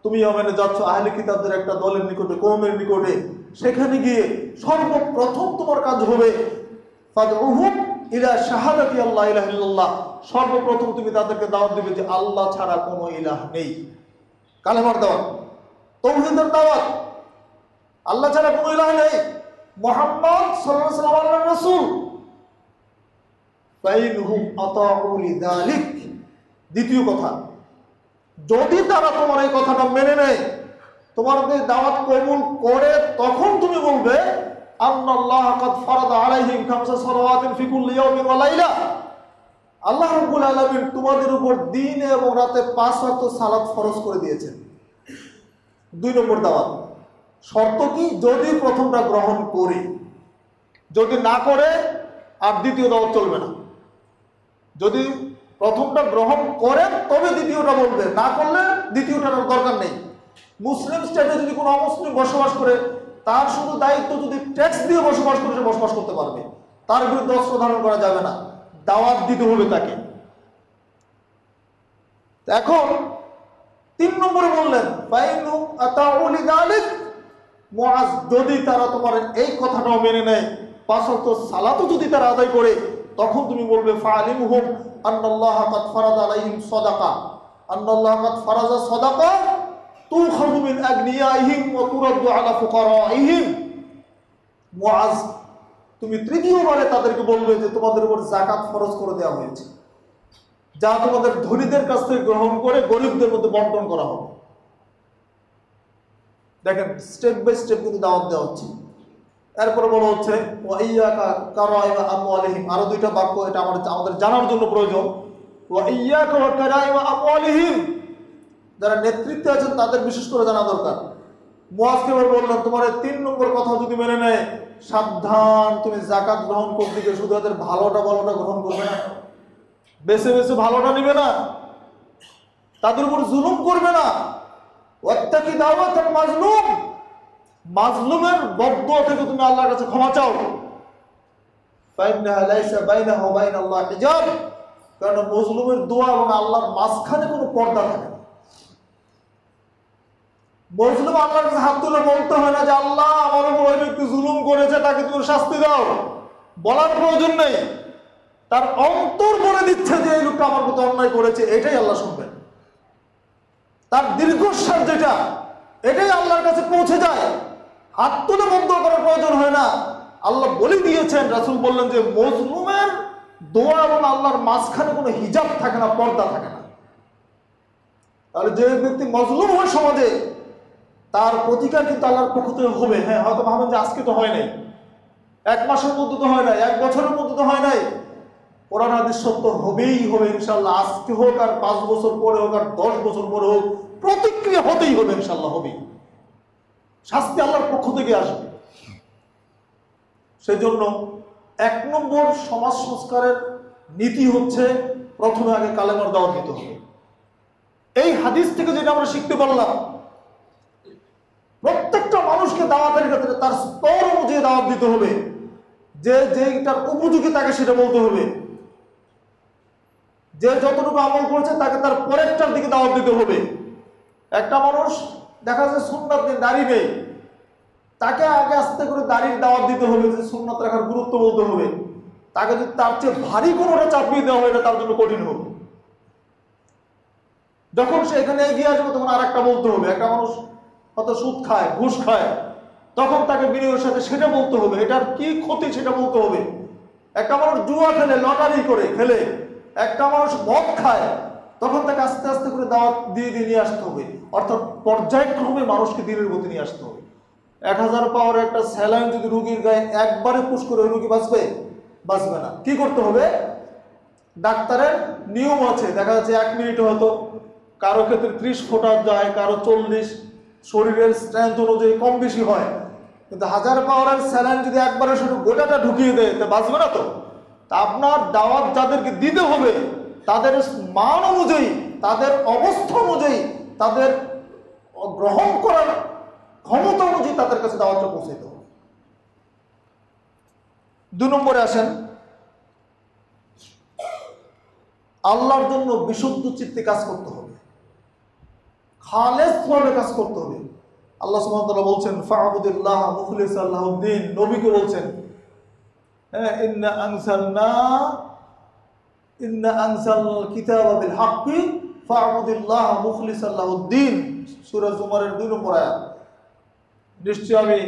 তুমি ইয়েমেনে যাচ্ছ, আহলে কিতাবদের একটা দলের নিকটে, কওমের নিকটে। সেখানে গিয়ে সর্বপ্রথম তোমার কাজ হবে ইলা শাহাদাতি আল্লাহ ইলাহা ইল্লাল্লাহ। সর্বপ্রথম তুমি তাদেরকে দাওয়াত দিবে যে আল্লাহ ছাড়া কোনো ইলাহ নেই। কালেমার দাওয়াত, তৌহিদের দাওয়াত, আল্লাহ ছাড়া কোনো ইলাহ নেই। মোহাম্মদ আল্লাহর রাসূল। দ্বিতীয় কথা যদি তারা তোমার এই কথাটা মেনে নেয় তোমার যে দাওয়াত কবুল করে তখন তুমি বলবে আল্লাহ আলামিন তোমাদের উপর দিন এবং রাতে পাঁচ করে দিয়েছেন। দুই নম্বর দাওয়াত, শর্ত কি? যদি প্রথমটা গ্রহণ করি, যদি না করে, আর দ্বিতীয় দাওয়াত চলবে না। যদি প্রথমটা গ্রহণ করেন, তবে দ্বিতীয়টা বলবে না করলে দ্বিতীয়টার দরকার নেই। মুসলিম স্টেটে যদি কোনো অমুসলিম বসবাস করে, তার শুধু দায়িত্ব যদি ট্যাক্স দিয়ে বসবাস করে, সে বসবাস করতে পারবে। তার বিরুদ্ধে অস্ত্র ধারণ করা যাবে না। দাওয়াত দিতে হবে তাকে। এখন তিন নম্বরে বললেন যদি তারা তোমার এই কথাটাও মেনে নেয়, পাঁচ সালাতও যদি তারা আদায় করে তখন তুমি বলবে ফালিমহুম আন্নাল্লাহ কাদ ফারাদা আলাইহিম সাদাকা। আন্নাল্লাহ কাদ ফারাজা সাদাকা তুখাযু মিন আগনিয়াইহিম ওয়া তুরাদ্দু আলা ফুকারাইহিম। মুআজ, তুমি তৃতীয়বারে তাদেরকে বলবে যে তোমাদের উপর জাকাত ফরজ করে দেওয়া হয়েছে। যা তোমাদের ধনীদের কাছ থেকে গ্রহণ করে গরিবদের মধ্যে বন্টন করা হবে। দেখেন, স্টেপ বাই স্টেপ কিন্তু দাওয়াত দেওয়া হচ্ছে। এরপরে বলা হচ্ছে ওয়াইয়াকা কারাইমা আমওয়ালিহিম। আরও দুইটা বাক্য এটা আমাদের জানার জন্য প্রয়োজন। ওয়াইয়াকা ওয়া কারাইমা আমওয়ালিহিম। যারা নেতৃত্বে আছেন, তাদের বিশেষ করে জানা দরকার। মুয়াজকে বললেন, তোমার তিন নম্বর কথা যদি মেনে নেয়, সাবধান, তুমি জাকাত গ্রহণ করতে গিয়ে শুধু এদের ভালোটা ভালোটা গ্রহণ করবে না। বেছে বেছে ভালোটা নিবে না। তাদের উপর জুলুম করবে না। ওয়াত্তাকি দাওয়াত মাজলুম। মাজলুমের বদদুয়া থেকে তুমি আল্লাহর কাছে ক্ষমা চাও। কারণ মজলুমের দোয়া এবং আল্লাহর মাঝখানে কোনো পর্দা থাকে না। মজলুম আল্লাহর কাছে হাত তুলে বলতে হয় না যে, আল্লাহ, আমার উপর ওই ব্যক্তি জুলুম করেছে, তাকে তুমি শাস্তি দাও। বলার প্রয়োজন নেই। তার অন্তর বলে দিচ্ছে যে, এই লোকটা আমার প্রতি অন্যায় করেছে। এটাই আল্লাহ শুনবেন। তার দীর্ঘশ্বাস যেটা, এটাই আল্লাহর কাছে পৌঁছে যায়। হাত তুলে করার প্রয়োজন হয় না। আল্লাহ বলে দিয়েছেন, রাসুল বললেন যে, মজলুমের দোয়া এবং আল্লাহর মাঝখানে কোনো হিজাব থাকে না, পর্দা থাকে না। তাহলে যে ব্যক্তি মজলুম হয় সমাজে, তার প্রতিকার কিন্তু আল্লাহর পক্ষ থেকে হবে। হ্যাঁ হয়তো ভাবেন যে আজকে তো হয় নাই। এক মাসের মধ্যে তো হয় নাই, এক বছরের মধ্যে তো হয় নাই। কোরআন হাদিস সত্য হবেই হবে ইনশাল্লাহ আজকে হোক আর পাঁচ বছর পরে হোক আর দশ বছর পরে হোক, প্রতিক্রিয়া হতেই হবে ইনশাল্লাহ হবেই। শাস্তি আল্লাহর পক্ষ থেকে আসবে। সেজন্য এক নম্বর সমাজ সংস্কারের নীতি হচ্ছে প্রথমে আগে কালেমার দাওয়াত দিতে হবে। এই হাদিস থেকে যেটা আমরা শিখতে পারলাম, প্রত্যেকটা মানুষকে দাওয়াতের ক্ষেত্রে তার স্তর অনুযায়ী দাওয়াত দিতে হবে, যে যেটার উপযোগী তাকে সেটা বলতে হবে। যে যতটুকু আমল করেছে তাকে তার পরেরটার দিকে দাওয়াত দিতে হবে। একটা মানুষ দেখা যায় সুন্নাত নিয়ে দাড়ি নেই। তাকে আগে আস্তে করে দাড়ির দাওয়াত দিতে হবে, যে সুন্নাত রাখার গুরুত্ব বলতে হবে। তাকে যদি তার চেয়ে ভারী কোনোটা চাপিয়ে দেওয়া হয় এটা তার জন্য কঠিন হবে। যখন সে এখানে এগিয়ে আসবে, তখন আর একটা বলতে হবে। একটা মানুষ হয়তো সুদ খায়, ঘুষ খায়, তখন তাকে বিনিয়োগের সাথে সেটা বলতে হবে। এটার কি ক্ষতি সেটা বলতে হবে। একটা মানুষ জুয়া খেলে, লটারি করে, খেলে। একটা মানুষ মদ খায় তখন তাকে আস্তে আস্তে করে দাওয়াত দিয়ে দিয়ে নিয়ে আসতে হবে। অর্থাৎ পর্যায়ক্রমে মানুষকে দিনের গতি নিয়ে আসতে হবে। এক হাজার পাওয়ার একটা স্যালাইন যদি রুগীর গায়ে একবারে পুশ করে ওই রুগী বাঁচবে? বাঁচবে না। কি করতে হবে? ডাক্তারের নিয়ম আছে। দেখা যাচ্ছে এক মিনিট হয়তো কারও ক্ষেত্রে ত্রিশ ফোটা যায়, কারও চল্লিশ। শরীরের স্ট্রেংথ অনুযায়ী কম বেশি হয়। কিন্তু হাজার পাওয়ারের স্যালাইন যদি একবারে শুধু গোটাটা ঢুকিয়ে দেয়, তা বাঁচবে না তো? তা আপনার দাওয়াত যাদেরকে দিতে হবে তাদের মান অনুযায়ী, তাদের অবস্থা অনুযায়ী, তাদের গ্রহণ করার ক্ষমতা অনুযায়ী তাদের কাছে দাওয়াতটা পৌঁছাইতে হবে। দু নম্বরে আসেন। আল্লাহর জন্য বিশুদ্ধ চিত্তে কাজ করতে হবে। খালেস ভাবে কাজ করতে হবে। আল্লাহ তাআলা বলছেন ফাআবুদিল্লাহ মুখলিস আল্লাহুদ্দিন নবীকে বলছেন হ্যাঁ ইন্না আনসাল কিতাবা বিল হাক্কি ফাআবুদিল্লাহ মুখলিস আল্লাহুদ্দিন সূরা জুমারের 2 নম্বর আয়াত। নিশ্চয় আমি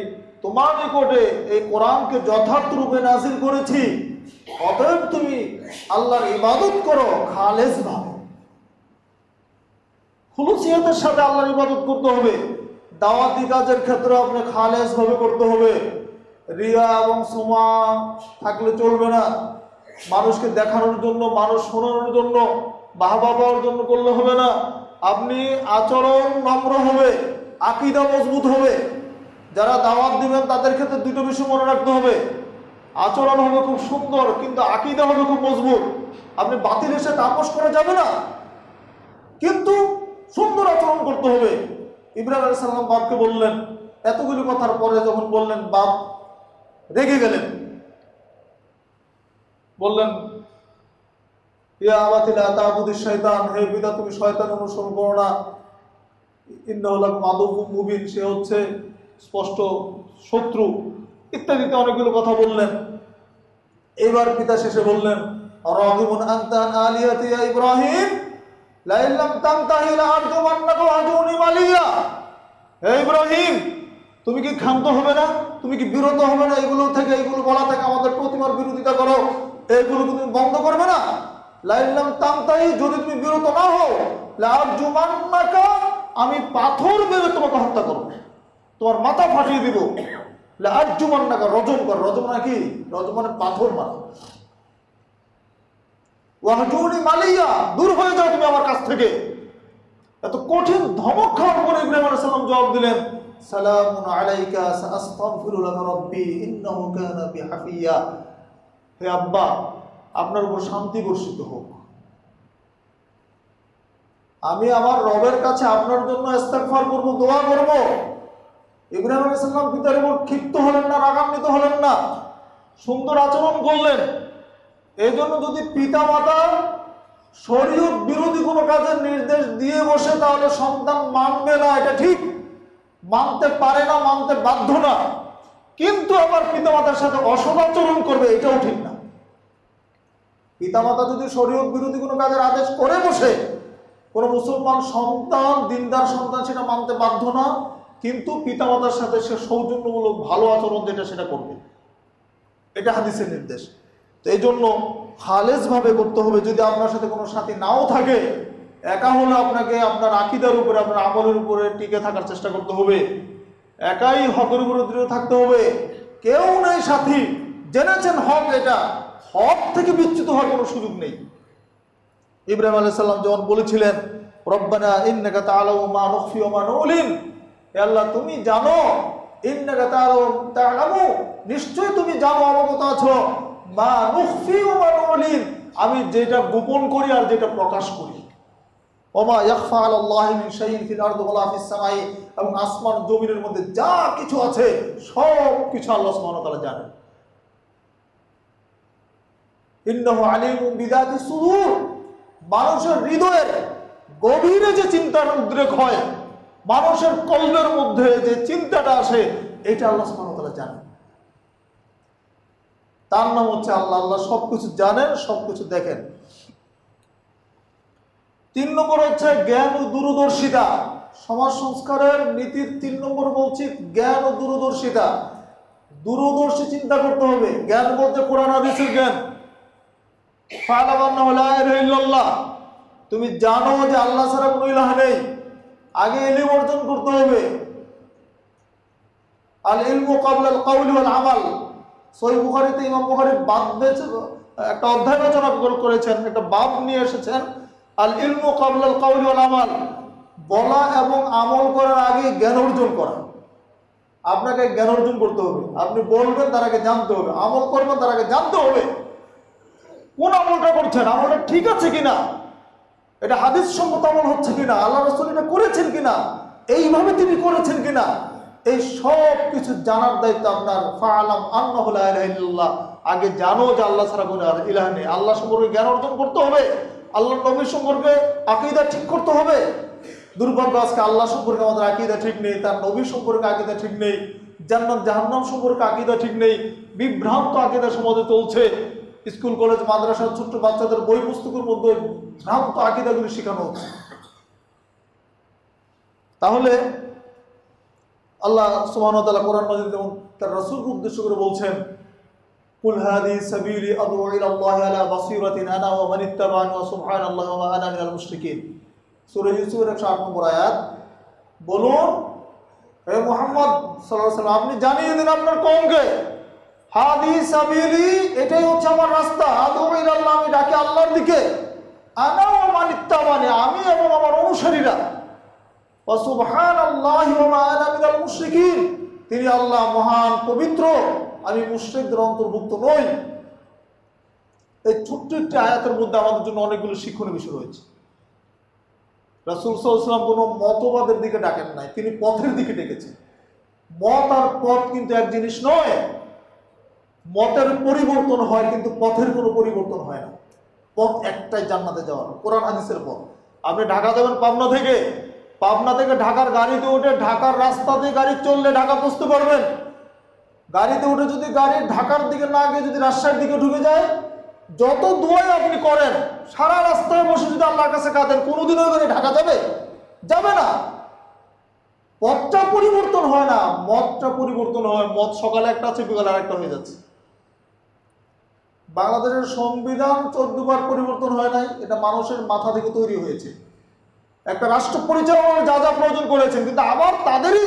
তোমার নিকটে এই কোরআনকে যথার্থ রূপে নাজিল করেছি। অতএব তুমি আল্লাহর ইবাদত করো খালেজ ভাবে। খুলুসিয়াতের সাথে আল্লাহর ইবাদত করতে হবে। দাওয়াতি কাজের ক্ষেত্রে আপনি খালেজ ভাবে করতে হবে। রিয়া এবং সোমা থাকলে চলবে না। মানুষকে দেখানোর জন্য, মানুষ শোনানোর জন্য, বাহবা পাওয়ার জন্য করলে হবে না। আপনি আচরণ নম্র হবে, আকিদা মজবুত হবে। যারা দাওয়াত দিবেন, তাদের ক্ষেত্রে দুটো বিষয় মনে রাখতে হবে। আচরণ হবে খুব সুন্দর, কিন্তু আকিদা হবে খুব মজবুত। আপনি বাতিল এসে তাপস করা যাবে না। কিন্তু সুন্দর আচরণ করতে হবে। ইব্রাহিম আলী সাল্লাম বাপকে বললেন, এতগুলি কথার পরে যখন বললেন, বাপ রেগে গেলেন। বললেন শয়তান হে পিতা, তুমি শয়তান অনুসরণ করো না। সে হচ্ছে স্পষ্ট শত্রু। ইত্যাদিতে অনেকগুলো কথা বললেন। এবার পিতা শেষে বললেন ইব্রাহিম হে ইব্রাহিম, তুমি কি ক্ষান্ত হবে না? তুমি কি বিরত হবে না? এগুলো থেকে, এগুলো বলা থেকে আমাদের প্রতিমার বিরোধিতা করো। এগুলো কি তুমি বন্ধ করবে না। লা ইল্লাম তানতাহি যদি তুমি বিরত না আমি পাথর মেরে তোমাকে হত্যা করব। তোমার মাথা ফাটিয়ে দিব। রজম কর। রজম নাকি রজম মানে পাথর মারা। ওয়াহজুনি মালিয়া, দূর হয়ে যাও তুমি আমার কাছ থেকে। এত কঠিন ধমক খাওয়ার পরে ইব্রাহিম জবাব দিলেন, সালামুন আলাইকা, সাআস্তাগফিরু লাকা ইন্নাহু কানা বি হাফিয়া হে আব্বা, আপনার উপর শান্তি বর্ষিত হোক। আমি আমার রবের কাছে আপনার জন্য ইস্তেগফার করব, দোয়া করব। ইব্রাহিম আলাইহিস সালাম পিতার উপর ক্ষিপ্ত হলেন না, রাগান্বিত হলেন না, সুন্দর আচরণ করলেন। এই জন্য যদি পিতা মাতা শরীয়ত বিরোধী কোনো কাজের নির্দেশ দিয়ে বসে, তাহলে সন্তান মানবে না, এটা ঠিক। মানতে পারে না, মানতে বাধ্য না। কিন্তু আবার পিতামাতার সাথে অসদাচরণ করবে, এটাও ঠিক না। পিতামাতা যদি শরীয়ত বিরোধী কোনো কাজের আদেশ করে বসে, কোনো মুসলমান সন্তান, দিনদার সন্তান, সেটা মানতে বাধ্য না, কিন্তু পিতামাতার সাথে সে সৌজন্যমূলক ভালো আচরণ যেটা, সেটা করবে। এটা হাদিসের নির্দেশ। তো এই জন্য খালেজ ভাবে করতে হবে, যদি আপনার সাথে কোনো সাথী নাও থাকে, একা হলে আপনাকে আপনার আকিদার উপরে, আপনার আমলের উপরে টিকে থাকার চেষ্টা করতে হবে। একাই হকের উপরে দৃঢ় থাকতে হবে। কেউ নেই সাথী। জেনেছেন হক এটা। হক থেকে বিচ্যুত হওয়ার কোনো সুযোগ নেই। ইব্রাহিম আলাইহিস সালাম যখন বলেছিলেন, রব্বানা ইন্নাকা তাআলামু মা নুখফি ওয়া মা আল্লাহ, তুমি জানো, ইন্নাকা তাআলামু তাআলামু নিশ্চয়ই তুমি জানো, অবগত আছো, মা নুখফি ওয়া মা আমি যেটা গোপন করি আর যেটা প্রকাশ করি। ওমা ইয়াখফা আলাল্লাহি মিন শাইইন ফিল আরদি ওয়ালা ফিস সামাই। এবং আসমান জমিনের মধ্যে যা কিছু আছে, সব কিছু আল্লাহ সুবহানাহু ওয়া তাআলা জানেন ইন্নাহু আলিমুম বিদাতি সুদূর। মানুষের হৃদয়ের গভীরে যে চিন্তার উদ্রেক হয়, মানুষের কল্পের মধ্যে যে চিন্তাটা আসে, এটা আল্লাহ সুবহানাহু ওয়া জানেন তার নাম হচ্ছে আল্লাহ। আল্লাহ সবকিছু জানেন, সবকিছু দেখেন। তিন নম্বর হচ্ছে জ্ঞান ও দূরদর্শিতা। সমাজ সংস্কারের নীতির তিন নম্বর বলছি জ্ঞান ও দূরদর্শিতা। দূরদর্শী চিন্তা করতে হবে। জ্ঞান বলতে কোরআন, হাদিসের জ্ঞান। তুমি জানো যে আল্লাহ ছাড়া কোনো ইলাহ নেই। আগে ইলম অর্জন করতে হবে। আল ইলমু ক্বাবলা আল কাউলি ওয়াল আমাল। সহিহ বুখারীতে ইমাম বুখারী বাদ বেছে একটা অধ্যায় রচনা করেছেন, একটা বাব নিয়ে এসেছেন। আল ইলমু কাউলি ওয়াল আমাল। বলা এবং আমল করার আগে জ্ঞান অর্জন করা। আপনাকে জ্ঞান অর্জন করতে হবে। আপনি বলবেন, তার আগে জানতে হবে। আমল করবেন, তার আগে জানতে হবে। কোন আমলটা করছেন? আমলটা ঠিক আছে কিনা? এটা হাদিস সম্মত আমল হচ্ছে কিনা? আল্লাহ রসুল এটা করেছেন কিনা? এইভাবে তিনি করেছেন কিনা? এই সব কিছু জানার দায়িত্ব আপনার। ফালাম আন্নাহু লা আগে জানো যে আল্লাহ কোনো আর ইলাহ নেই। আল্লাহ সম্পর্কে জ্ঞান অর্জন করতে হবে। আল্লাহ নবী সম্পর্কে আকীদা ঠিক করতে হবে। দুর্ভাগ্য আজকে আল্লাহ সম্পর্কে আমাদের আকীদা ঠিক নেই, তার নবীর সম্পর্কে আকীদা ঠিক নেই, জান্নাত, জাহান্নাম সম্পর্কে আকীদা ঠিক নেই, বিভ্রান্ত আকীদা সমাজে চলছে। স্কুল, কলেজ মাদ্রাসার ছোট্ট বাচ্চাদের বই পুস্তকের মধ্যে ভ্রান্ত আকীদাগুলি শেখানো হচ্ছে। তাহলে আল্লাহ তাআলা কোরআন মাজিদ এবং তার রাসূলকে উদ্দেশ্য করে বলছেন আদউ ইলা আল্লাহি আলা বাসীরাতিন আনা ওয়া মান ইত্তাবা'আনি ওয়া সুবহানাল্লাহি ওয়া মা আনা মিনাল মুশরিকিন সূরা ইউসুফের 108 নম্বর আয়াত বলুন হে মুহাম্মদ সাল্লাম আপনি জানিয়ে দিন আপনার কওমকে, হাদি সাবিলি এটাই হচ্ছে আমার রাস্তা। ইলা আল্লাহ, আমি ডাকি আল্লাহর দিকে। আনা ওয়া মান ইত্তাবা'আনি আমি এবং আমার অনুসারীরা। তিনি আল্লাহ মহান, পবিত্র। আমি মুশ্রিকদের অন্তর্ভুক্ত নই। এই ছোট্ট একটি আয়াতের মধ্যে আমাদের জন্য অনেকগুলো শিক্ষণীয় বিষয় রয়েছে। রাসুল সাল্লাম কোনো মতবাদের দিকে ডাকেন নাই, তিনি পথের দিকে ডেকেছেন। মত আর পথ কিন্তু এক জিনিস নয়। মতের পরিবর্তন হয় কিন্তু পথের কোনো পরিবর্তন হয় না। পথ একটাই জান্নাতে যাওয়ার, কোরআন হাদিসের পথ। আপনি ঢাকা যাবেন পাবনা থেকে পাবনা থেকে ঢাকার গাড়িতে উঠে ঢাকার রাস্তা দিয়ে গাড়ি চললে ঢাকা পৌঁছতে পারবেন। গাড়িতে উঠে যদি গাড়ি ঢাকার দিকে না গিয়ে যদি রাজশাহীর দিকে ঢুকে যায়, যত দোয়াই আপনি করেন, সারা রাস্তায় বসে যদি আল্লাহর কাছে কাঁদেন কোনোদিন ওই গাড়ি ঢাকা যাবে? যাবে না। পথটা পরিবর্তন হয় না, মতটা পরিবর্তন হয়, মত সকালে একটা আছে বিকালে আরেকটা হয়ে যাচ্ছে। বাংলাদেশের সংবিধান চোদ্দবার পরিবর্তন হয় নাই, এটা মানুষের মাথা থেকে তৈরি হয়েছে। একটা রাষ্ট্র পরিচালনার যা যা প্রয়োজন করেছেন, কিন্তু আবার তাদেরই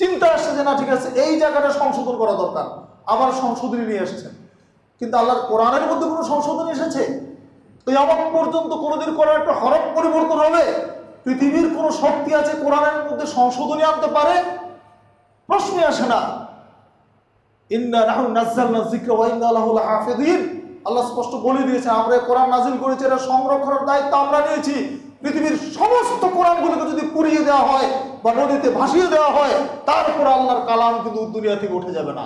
চিন্তা আসছে যে না, ঠিক আছে, এই জায়গাটা সংশোধন করা দরকার। আবার সংশোধনী নিয়ে এসেছেন কিন্তু আল্লাহর কোরআনের মধ্যে কোনো সংশোধন এসেছে? তো আমার পর্যন্ত কোনোদিন কোরআন একটা হরফ পরিবর্তন হবে? পৃথিবীর কোনো শক্তি আছে কোরআনের মধ্যে সংশোধনী আনতে পারে? প্রশ্নই আসে না। আল্লাহ স্পষ্ট বলে দিয়েছে আমরা কোরআন নাজিল করেছি, এটা সংরক্ষণের দায়িত্ব আমরা নিয়েছি। পৃথিবীর সমস্ত কোরআনগুলোকে যদি পুড়িয়ে দেওয়া হয় বা নদীতে ভাসিয়ে দেওয়া হয়, তারপর আল্লাহর কালাম কিন্তু দুনিয়া থেকে উঠে যাবে না।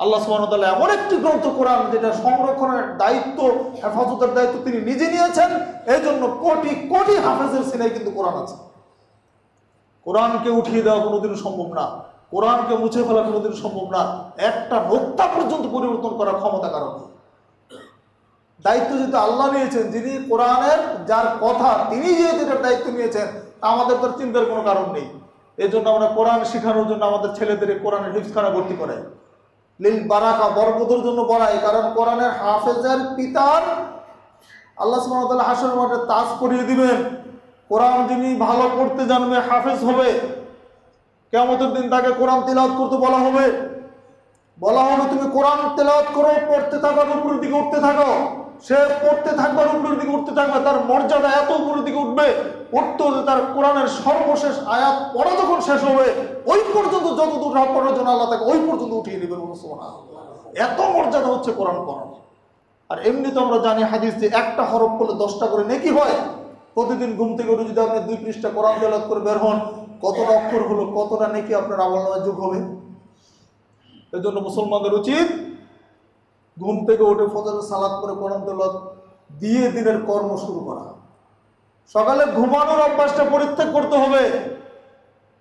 আল্লাহ সুবহানাহু এমন একটি গ্রন্থ কোরআন যেটা সংরক্ষণের দায়িত্ব, হেফাজতের দায়িত্ব তিনি নিজে নিয়েছেন এই জন্য কোটি কোটি হাফেজের সিনাই কিন্তু কোরআন আছে। কোরআনকে উঠিয়ে দেওয়া কোনোদিনও সম্ভব না। কোরআনকে মুছে ফেলা কোনোদিন সম্ভব না। একটা হত্যা পর্যন্ত পরিবর্তন করার ক্ষমতা কারণ দায়িত্ব যেহেতু আল্লাহ নিয়েছেন, যিনি কোরআনের যার কথা তিনি যেহেতু এটার দায়িত্ব নিয়েছেন আমাদের তো চিন্তার কোনো কারণ নেই। এই জন্য আমরা কোরআন শেখানোর জন্য আমাদের ছেলেদের কোরআনের হিফখানা ভর্তি করাই। লিল বারাকা, বরকতের জন্য পড়াই কারণ কোরআনের হাফেজের পিতার আল্লাহ সুবহানাহু হাসর মাঠে তাজ পরিয়ে দিবেন। কোরআন যিনি ভালো পড়তে জানবে, হাফেজ হবে। কেমতের দিন তাকে কোরআন তেলাওয়াত করতে বলা হবে। বলা হবে, তুমি কোরআন তেলাওয়াত করো, পড়তে থাকো উপরের দিকে উঠতে থাকো। সে পড়তে থাকবে আর উপরের দিকে উঠতে থাকবে, তার মর্যাদা এত উপরের দিকে উঠবে, পড়তে তার কোরআনের সর্বশেষ আয়াত পড়া যখন শেষ হবে, ওই পর্যন্ত যত দূর পড়ার জন্য আল্লাহ তাকে ওই পর্যন্ত উঠিয়ে নেবেন এত মর্যাদা হচ্ছে কোরআন পড়ানো আর এমনি তো আমরা জানি হাদিস যে একটা হরফ করলে দশটা করে নেকি হয়। প্রতিদিন ঘুম থেকে উঠে যদি আপনি দুই পৃষ্ঠা কোরআন তেলাওয়াত করে বের হন, কতটা অক্ষর হলো, কতটা নেকি আপনার আমল যোগ হবে? এই জন্য মুসলমানদের উচিত ঘুম থেকে উঠে ফজর সালাদ করে কোরআন তেলাওয়াত দিয়ে দিনের কর্ম শুরু করা। সকালে ঘুমানোর অভ্যাসটা পরিত্যাগ করতে হবে।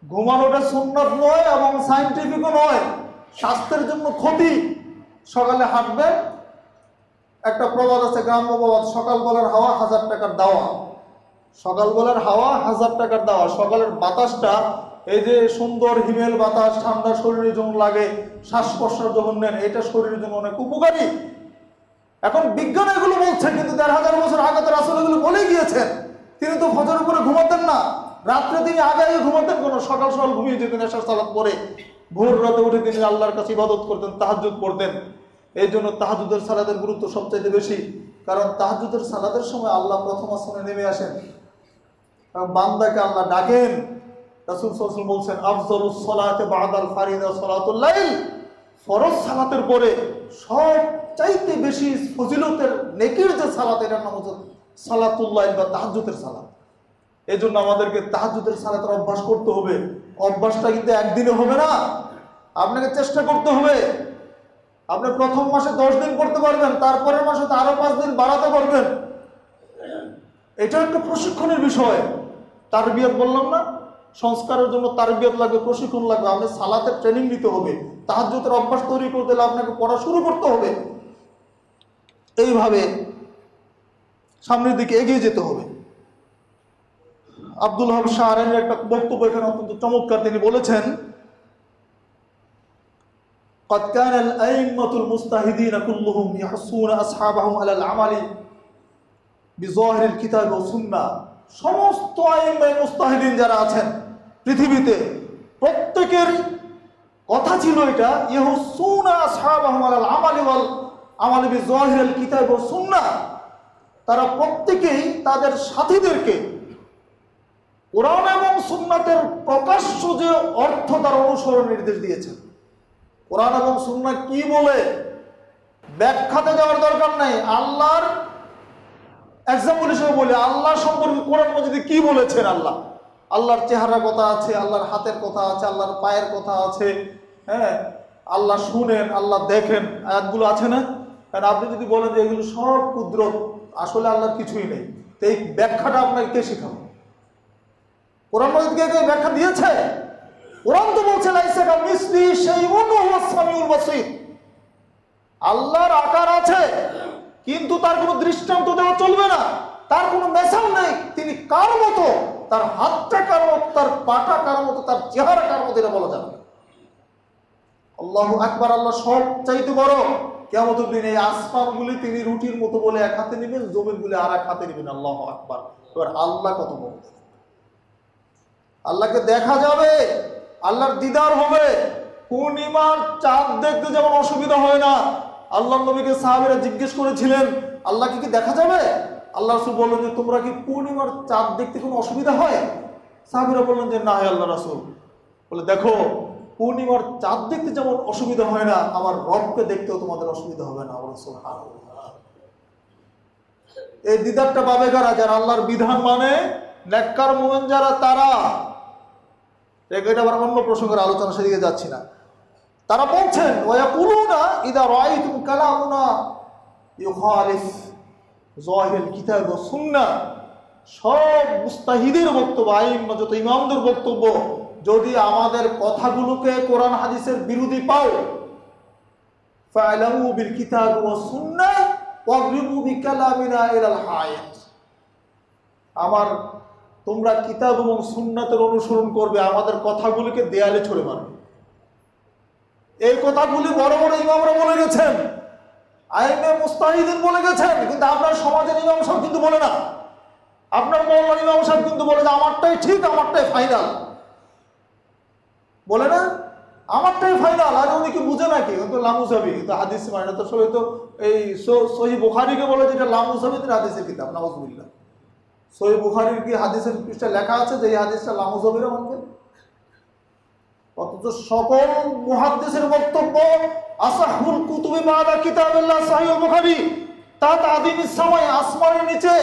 ঘুমানোটা সুন্নত নয় এবং সাইন্টিফিকও নয়, স্বাস্থ্যের জন্য ক্ষতি। সকালে হাঁটবেন একটা প্রবাদ আছে, গ্রাম্য প্রবাদ সকালবেলার হাওয়া হাজার টাকার দাওয়া। সকালবেলার হাওয়া হাজার টাকার দাওয়া, সকালের বাতাসটা এই যে সুন্দর হিমেল বাতাস, ঠান্ডা শরীরে যখন লাগে শ্বাস প্রশ্বাস যখন নেন, এটা শরীরের জন্য অনেক উপকারী। এখন বিজ্ঞান এগুলো বলছে, কিন্তু দেড় হাজার বছর আগে তো রাসুল এগুলো বলে গিয়েছেন। তিনি তো ফজর উপরে ঘুমাতেন না। রাত্রে তিনি আগে আগে ঘুমাতেন, কোনো সকাল সকাল ঘুমিয়ে যেতেন, এসার সালাদ পরে। ভোর রাতে উঠে তিনি আল্লাহর কাছে ইবাদত করতেন তাহাজুদ পড়তেন। এই জন্য তাহাজুদের সালাদের গুরুত্ব সবচাইতে বেশি। কারণ তাহাজুদের সালাদের সময় আল্লাহ প্রথম আসনে নেমে আসেন। বান্দাকে আল্লাহ ডাকেন। রাসুল সাল্লাল্লাহু বলছেন আফজলুস সালাতে বাদাল ফারিদা সালাতুল লাইল। ফরজ সালাতের পরে সব চাইতে বেশি ফজিলতের নেকির যে সালাত, এটার নাম হচ্ছে সালাতুল্লাহ বা তাহাজ্জুদের সালাত। এই জন্য আমাদেরকে তাহাজ্জুদের সালাতের অভ্যাস করতে হবে। অভ্যাসটা কিন্তু একদিনে হবে না, আপনাকে চেষ্টা করতে হবে। আপনি প্রথম মাসে দশ দিন করতে পারবেন, তারপরের মাসে তো আরও পাঁচ দিন বাড়াতে পারবেন। এটা একটা প্রশিক্ষণের বিষয়। তার বিয়াত বললাম না? সংস্কারের জন্য তার বিয়াত লাগবে প্রশিক্ষণ লাগবে আপনি সালাতের ট্রেনিং নিতে হবে তাহাজ্জুদের অভ্যাস তৈরি করতে হলে আপনাকে পড়া শুরু করতে হবে এইভাবে সামনের দিকে এগিয়ে যেতে হবে আব্দুল হাব শাহরানের একটা বক্তব্য এখানে অত্যন্ত চমৎকার তিনি বলেছেন قد كان الأئمة المستهدين كلهم يحثون أصحابهم على العمل بظاهر الكتاب والسنة সমস্ত আইম্মাই মুস্তাহিদিন যারা আছেন পৃথিবীতে, প্রত্যেকের কথা ছিল এটা ইহুসুনা আসহাবাহুম আলাল আমালি ওয়াল আমালি বিজাহিরিল কিতাব ওয়াস সুন্না। তারা প্রত্যেকেই তাদের সাথীদেরকে কোরআন এবং সুন্নাতের প্রকাশ্য যে অর্থ তার অনুসরণ নির্দেশ দিয়েছেন। কোরআন এবং সুন্না কি বলে? ব্যাখ্যাতে যাওয়ার দরকার নাই। আল্লাহর এক্সাম্পল হিসেবে বলি, আল্লাহ সম্পর্কে কোরআন মজিদে কি বলেছেন আল্লাহ? আল্লাহর চেহারার কথা আছে, আল্লাহর হাতের কথা আছে, আল্লাহর পায়ের কথা আছে হ্যাঁ? আল্লাহ শুনেন, আল্লাহ দেখেন, আয়াতগুলো আছে না? কারণ আপনি যদি বলেন যে এগুলো সব কুদরত, আসলে আল্লাহর কিছুই নেই। তো এই ব্যাখ্যাটা আপনাকে কে শেখাবে? কোরআন মজিদ কে ব্যাখ্যা দিয়েছে? কোরআন তো বলছে সামিউল আল্লাহর আকার আছে। কিন্তু তার কোনো দৃষ্টান্ত দেওয়া চলবে না। তার কোনো মেশাল নেই। তিনি কার মতো, তার হাতটা কার মতো, তার পাটা কার মতো, তার চেহারা কার মতো এটা বলা যাবে। আল্লাহ একবার আল্লাহ সব চাইতে বড়। কেমন দিন এই আসমানগুলি তিনি রুটির মতো বলে এক হাতে নেবেন জমিনগুলি আর এক হাতে নেবেন। আল্লাহ আকবার। এবার আল্লাহ কত বড়। আল্লাহকে দেখা যাবে, আল্লাহর দিদার হবে। পূর্ণিমার চাঁদ দেখতে যেমন অসুবিধা হয় না আল্লাহ নবীকে সাহাবিরা জিজ্ঞেস করেছিলেন আল্লাহকে কি দেখা যাবে? আল্লাহ রসুল বললেন যে, তোমরা কি পূর্ণিমার চাঁদ দেখতে কোনো অসুবিধা হয়? সাহাবিরা বললেন যে, না হে আল্লাহ রাসুল। বলে, দেখো, পূর্ণিমার চাঁদ দেখতে যেমন অসুবিধা হয় না, আমার রবকে দেখতেও তোমাদের অসুবিধা হবে না আমার এই দিদারটা পাবে কারা? যারা আল্লাহর বিধান মানে নেককার মোমেন যারা, তারা। এটা আবার অন্য প্রসঙ্গের আলোচনা, সেদিকে যাচ্ছি না। তারা বলছেন ওয়াকুলুনা ইদা রাআইতুম কালামুনা ইউখালিফ যাহিল কিতাব ওয়া সুন্নাহ সব মুস্তাহিদের বক্তব্য, আইম্মা যত ইমামদের বক্তব্য, যদি আমাদের কথাগুলোকে কোরআন হাদিসের বিরোধী পাও, ফা'লামু বিল কিতাব ওয়া সুন্নাহ ওয়াগরিবু বিকালামিনা ইলাল হায়াত। আমার, তোমরা কিতাব এবং সুন্নাতের অনুসরণ করবে, আমাদের কথাগুলিকে দেয়ালে ছড়ে মারবে। এই কথাগুলি বড় বড় ইমামরা বলে গেছেন। আইমে মুস্তাহিদিন বলে গেছেন, কিন্তু আপনার সমাজের ইমাম সাহেব কিন্তু বলে না। আপনার মহল্লার ইমাম সাহেব কিন্তু বলে যে, আমারটাই ঠিক, আমারটাই ফাইনাল বলে না? আমারটাই ফাইনাল আর উনি কি বুঝে নাকি? কিন্তু লামুসাবি কিন্তু হাদিস মানে তো সবাই তো এই সহি বুখারিকে বলে যেটা লামুসাবি হাদিসের কিতাব নামাজুবিল্লাহ সহি বুখারির কি হাদিসের পৃষ্ঠা লেখা আছে যে, এই হাদিসটা লামুসাবিরা মানবে অথচ সকল মুহাদ্দিসের বক্তব্য, আসাহুল কুতুবে বাদা কিতাবিল্লাহ সাহিহুল বুখারী তা তাদিনের সময় আসমানের নিচে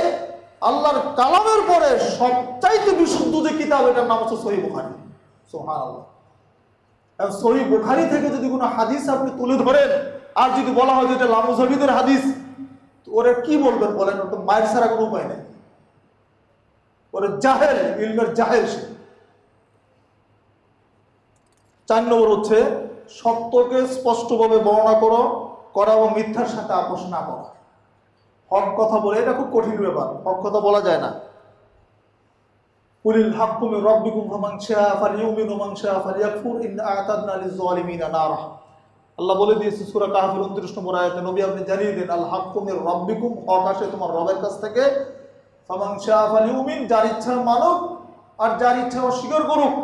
আল্লাহর কালামের পরে সবচাইতে বিশুদ্ধ যে কিতাব, এটার নাম হচ্ছে সহি বুখারী। সুবহানাল্লাহ। আর সহি বুখারী থেকে যদি কোনো হাদিস আপনি তুলে ধরেন, আর যদি বলা হয় যে এটা লামুজাবিদের হাদিস ওরা কি বলবেন বলেন? তো মায়ের ছাড়া কোনো উপায় নেই। ওরা জাহেল, ইলমের জাহেল সে। চার নম্বর হচ্ছে সত্যকে স্পষ্টভাবে বর্ণনা করো, করা এবং মিথ্যার সাথে আপোষ না করা। হক কথা বলে, এটা খুব কঠিন ব্যাপার, হক কথা বলা যায় না। আল্লাহ বলে দিয়েছে সূরা কাহফের 29 নম্বর আয়াতে, নবী আপনি জানিয়ে দেন, আল হক আসে তোমার কাছ থেকে। যার ইচ্ছা আর যার ইচ্ছা অস্বীকার করুক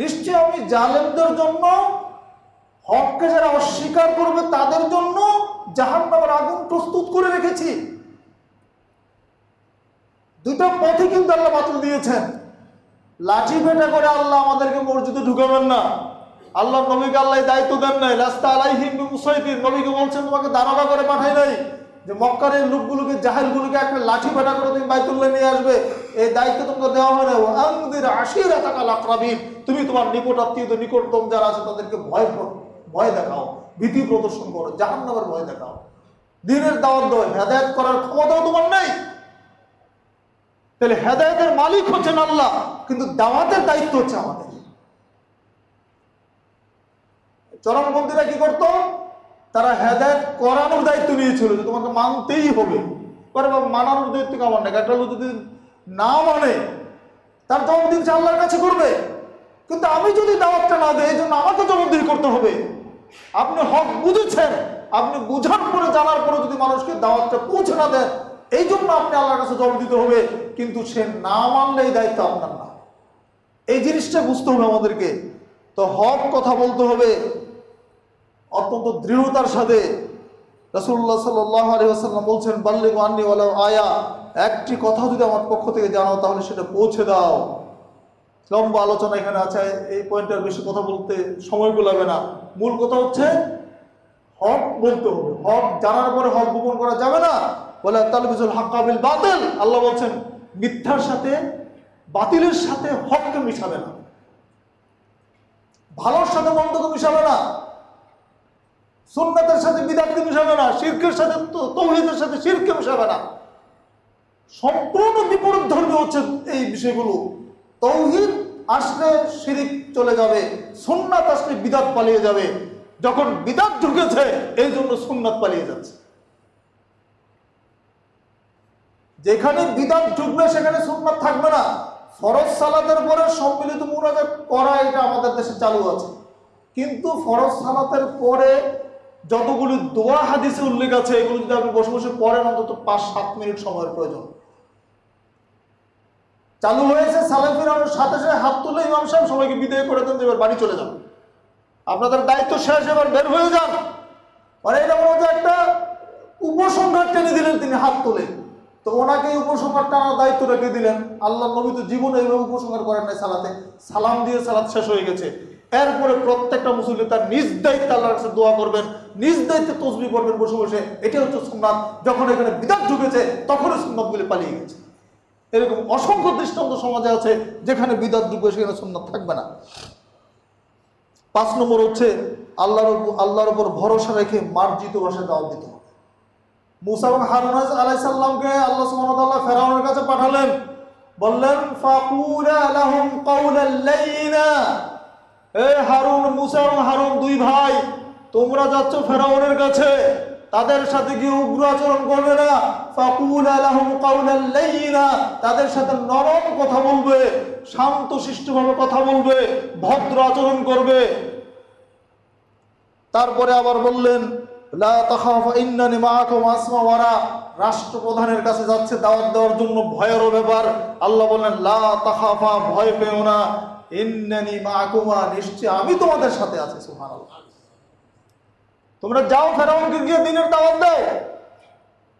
নিশ্চয় আমি জালেমদের জন্য, হককে যারা অস্বীকার করবে তাদের জন্য আগুন প্রস্তুত করে রেখেছি। দুটো পথে কিন্তু আল্লাহ বাতিল দিয়েছেন। লাঠি পেটা করে আল্লাহ আমাদেরকে মসজিদে ঢুকাবেন না। আল্লাহ নবীকে আল্লাহ দায়িত্ব দেন নাই। রাস্তা আলাইহিম মুসাইদিন নবীকে বলছেন, তোমাকে দারোগা করে পাঠাই নাই। যে মক্কার এই লোকগুলোকে, জাহেলগুলোকে একটা লাঠি পেটা করে তুমি বাইতুল্লাহ নিয়ে আসবে, এই দায়িত্ব তোমাকে দেওয়া হয় না। আঙ্গদের আশির এতাকাল আক্রাবিন। তুমি তোমার নিকট আত্মীয় নিকটতম যারা আছে, তাদেরকে ভয় ভয় দেখাও, ভীতি প্রদর্শন করো, জাহান্নামের ভয় দেখাও। দিনের দাওয়াত দাও, হেদায়ত করার ক্ষমতাও তোমার নেই। তাহলে হেদায়তের মালিক হচ্ছেন আল্লাহ, কিন্তু দাওয়াতের দায়িত্ব হচ্ছে আমাদের। চরমপন্থীরা কি করতো? তারা হেদায়ত করানোর দায়িত্ব নিয়েছিল যে তোমাকে মানতেই হবে। মানানোর দায়িত্ব কেমন না একটা যদি না মানে তার জবাব দিচ্ছে আল্লাহর কাছে করবে। কিন্তু আমি যদি দাওয়াতটা না দেয় এই জন্য আমাকে জবাবদিহি করতে হবে। আপনি হক বুঝেছেন। আপনি বুঝার পরে, জানার পরে যদি মানুষকে দাওয়াতটা পৌঁছে না দেন, এই জন্য আপনি আল্লাহর কাছে জবাব দিতে হবে। কিন্তু সে না মানলে এই দায়িত্ব আপনার না। এই জিনিসটা বুঝতে হবে আমাদেরকে। তো হক কথা বলতে হবে। অত্যন্ত দৃঢ়তার সাথে রাসূলুল্লাহ সাল্লাল্লাহু আলাইহি ওয়াসাল্লাম বলছেন, বাল্লিগু আন্নি ওয়ালাউ আয়া। একটি কথা যদি আমার পক্ষ থেকে জানাও, তাহলে সেটা পৌঁছে দাও। লম্বা আলোচনা এখানে আছে, এই পয়েন্টের বেশি কথা বলতে সময় লাগবে না। মূল কথা হচ্ছে, হক বলতে হবে। হক জানার পরে হক গোপন করা যাবে না। বলে তালবিজুল হাক্কাবিল বাতিল। আল্লাহ বলছেন, মিথ্যার সাথে বাতিলের সাথে হককে মিশাবে না। ভালোর সাথে মন্দকে মিশাবে না। সুন্নাতের সাথে বিদাতকে মিশাবে না, শিরকের সাথে তৌহিদের সাথে শিরকে মিশাবে না। সম্পূর্ণ বিপরীত ধর্মী হচ্ছে এই বিষয়গুলো। তৌহিদ আসলে শিরিক চলে যাবে, সুন্নাত আসলে বিদাত পালিয়ে যাবে। যখন বিদাত ঢুকেছে, এই জন্য সুন্নাত পালিয়ে যাচ্ছে। যেখানে বিদাত ঢুকবে, সেখানে সুন্নাত থাকবে না। ফরজ সালাতের পরে সম্মিলিত মুনাজাত করা এটা আমাদের দেশে চালু আছে। কিন্তু ফরজ সালাতের পরে যতগুলি দোয়া হাদিসে উল্লেখ আছে, এগুলো যদি আপনি বসে বসে পড়েন, অন্তত পাঁচ, সাত মিনিট সময়ের প্রয়োজন। চালু হয়েছে সালাম সাথে সাথে হাত তুলে ইমাম সাহেব সবাইকে বিদায় করে দেন, এবার বাড়ি চলে যান। আপনাদের দায়িত্ব শেষ, এবার বের হয়ে যান। মানে এটা মনে একটা উপসংহার টেনে দিলেন তিনি হাত তুলে। তো ওনাকে উপসংহার টানার দায়িত্ব রেখে দিলেন? আল্লাহ নবী তো জীবনে এইভাবে উপসংহার করেন নাই সালাতে। সালাম দিয়ে সালাত শেষ হয়ে গেছে। এরপরে প্রত্যেকটা মুসলিম তার নিজ দায়িত্বে আল্লাহর কাছে দোয়া করবেন, নিজ দায়িত্বে তসবি করবেন বসে বসে। এটা হচ্ছে সুন্নাত। যখন এখানে বিদাত ঢুকেছে, তখনই সুন্নাতগুলি পালিয়ে গেছে। এরকম অসংখ্য দৃষ্টান্ত সমাজে আছে, যেখানে বিদাত ঢুকবে, সেখানে সুন্নাত থাকবে না। পাঁচ নম্বর হচ্ছে, আল্লাহর আল্লাহর উপর ভরসা রেখে মার্জিত ভাষায় দাওয়াত দিতে হবে। মুসা হারুন আলাইসাল্লামকে আল্লাহ সুবহানাহু ফেরাউনের কাছে পাঠালেন। বললেন, ফাকুলা লাহুম কাউলাল লাইনা এ হারুন, মুসা এবং হারুন দুই ভাই, তোমরা যাচ্ছ ফেরাউনের কাছে। তাদের সাথে গিয়ে উগ্র আচরণ করবে না। ফাকুলা লাহুম কাউলাল লাইনা, তাদের সাথে নরম কথা বলবে, শান্ত কথা বলবে, ভদ্র আচরণ করবে। তারপরে আবার বললেন, লা তাখাফা ইন্নানি মাআকুম আসমা ওয়ারা। রাষ্ট্রপ্রধানের কাছে যাচ্ছে দাওয়াত দেওয়ার জন্য ভয়েরও ব্যাপার। আল্লাহ বললেন, লা তাখাফা, ভয় পেও না। ইন্নানি মাআকুমা নিশ্চয় আমি তোমাদের সাথে আছি, সুবহানাল্লাহ। তোমরা যাও ফেরাউনকে গিয়ে দিনের দাওয়াত দাও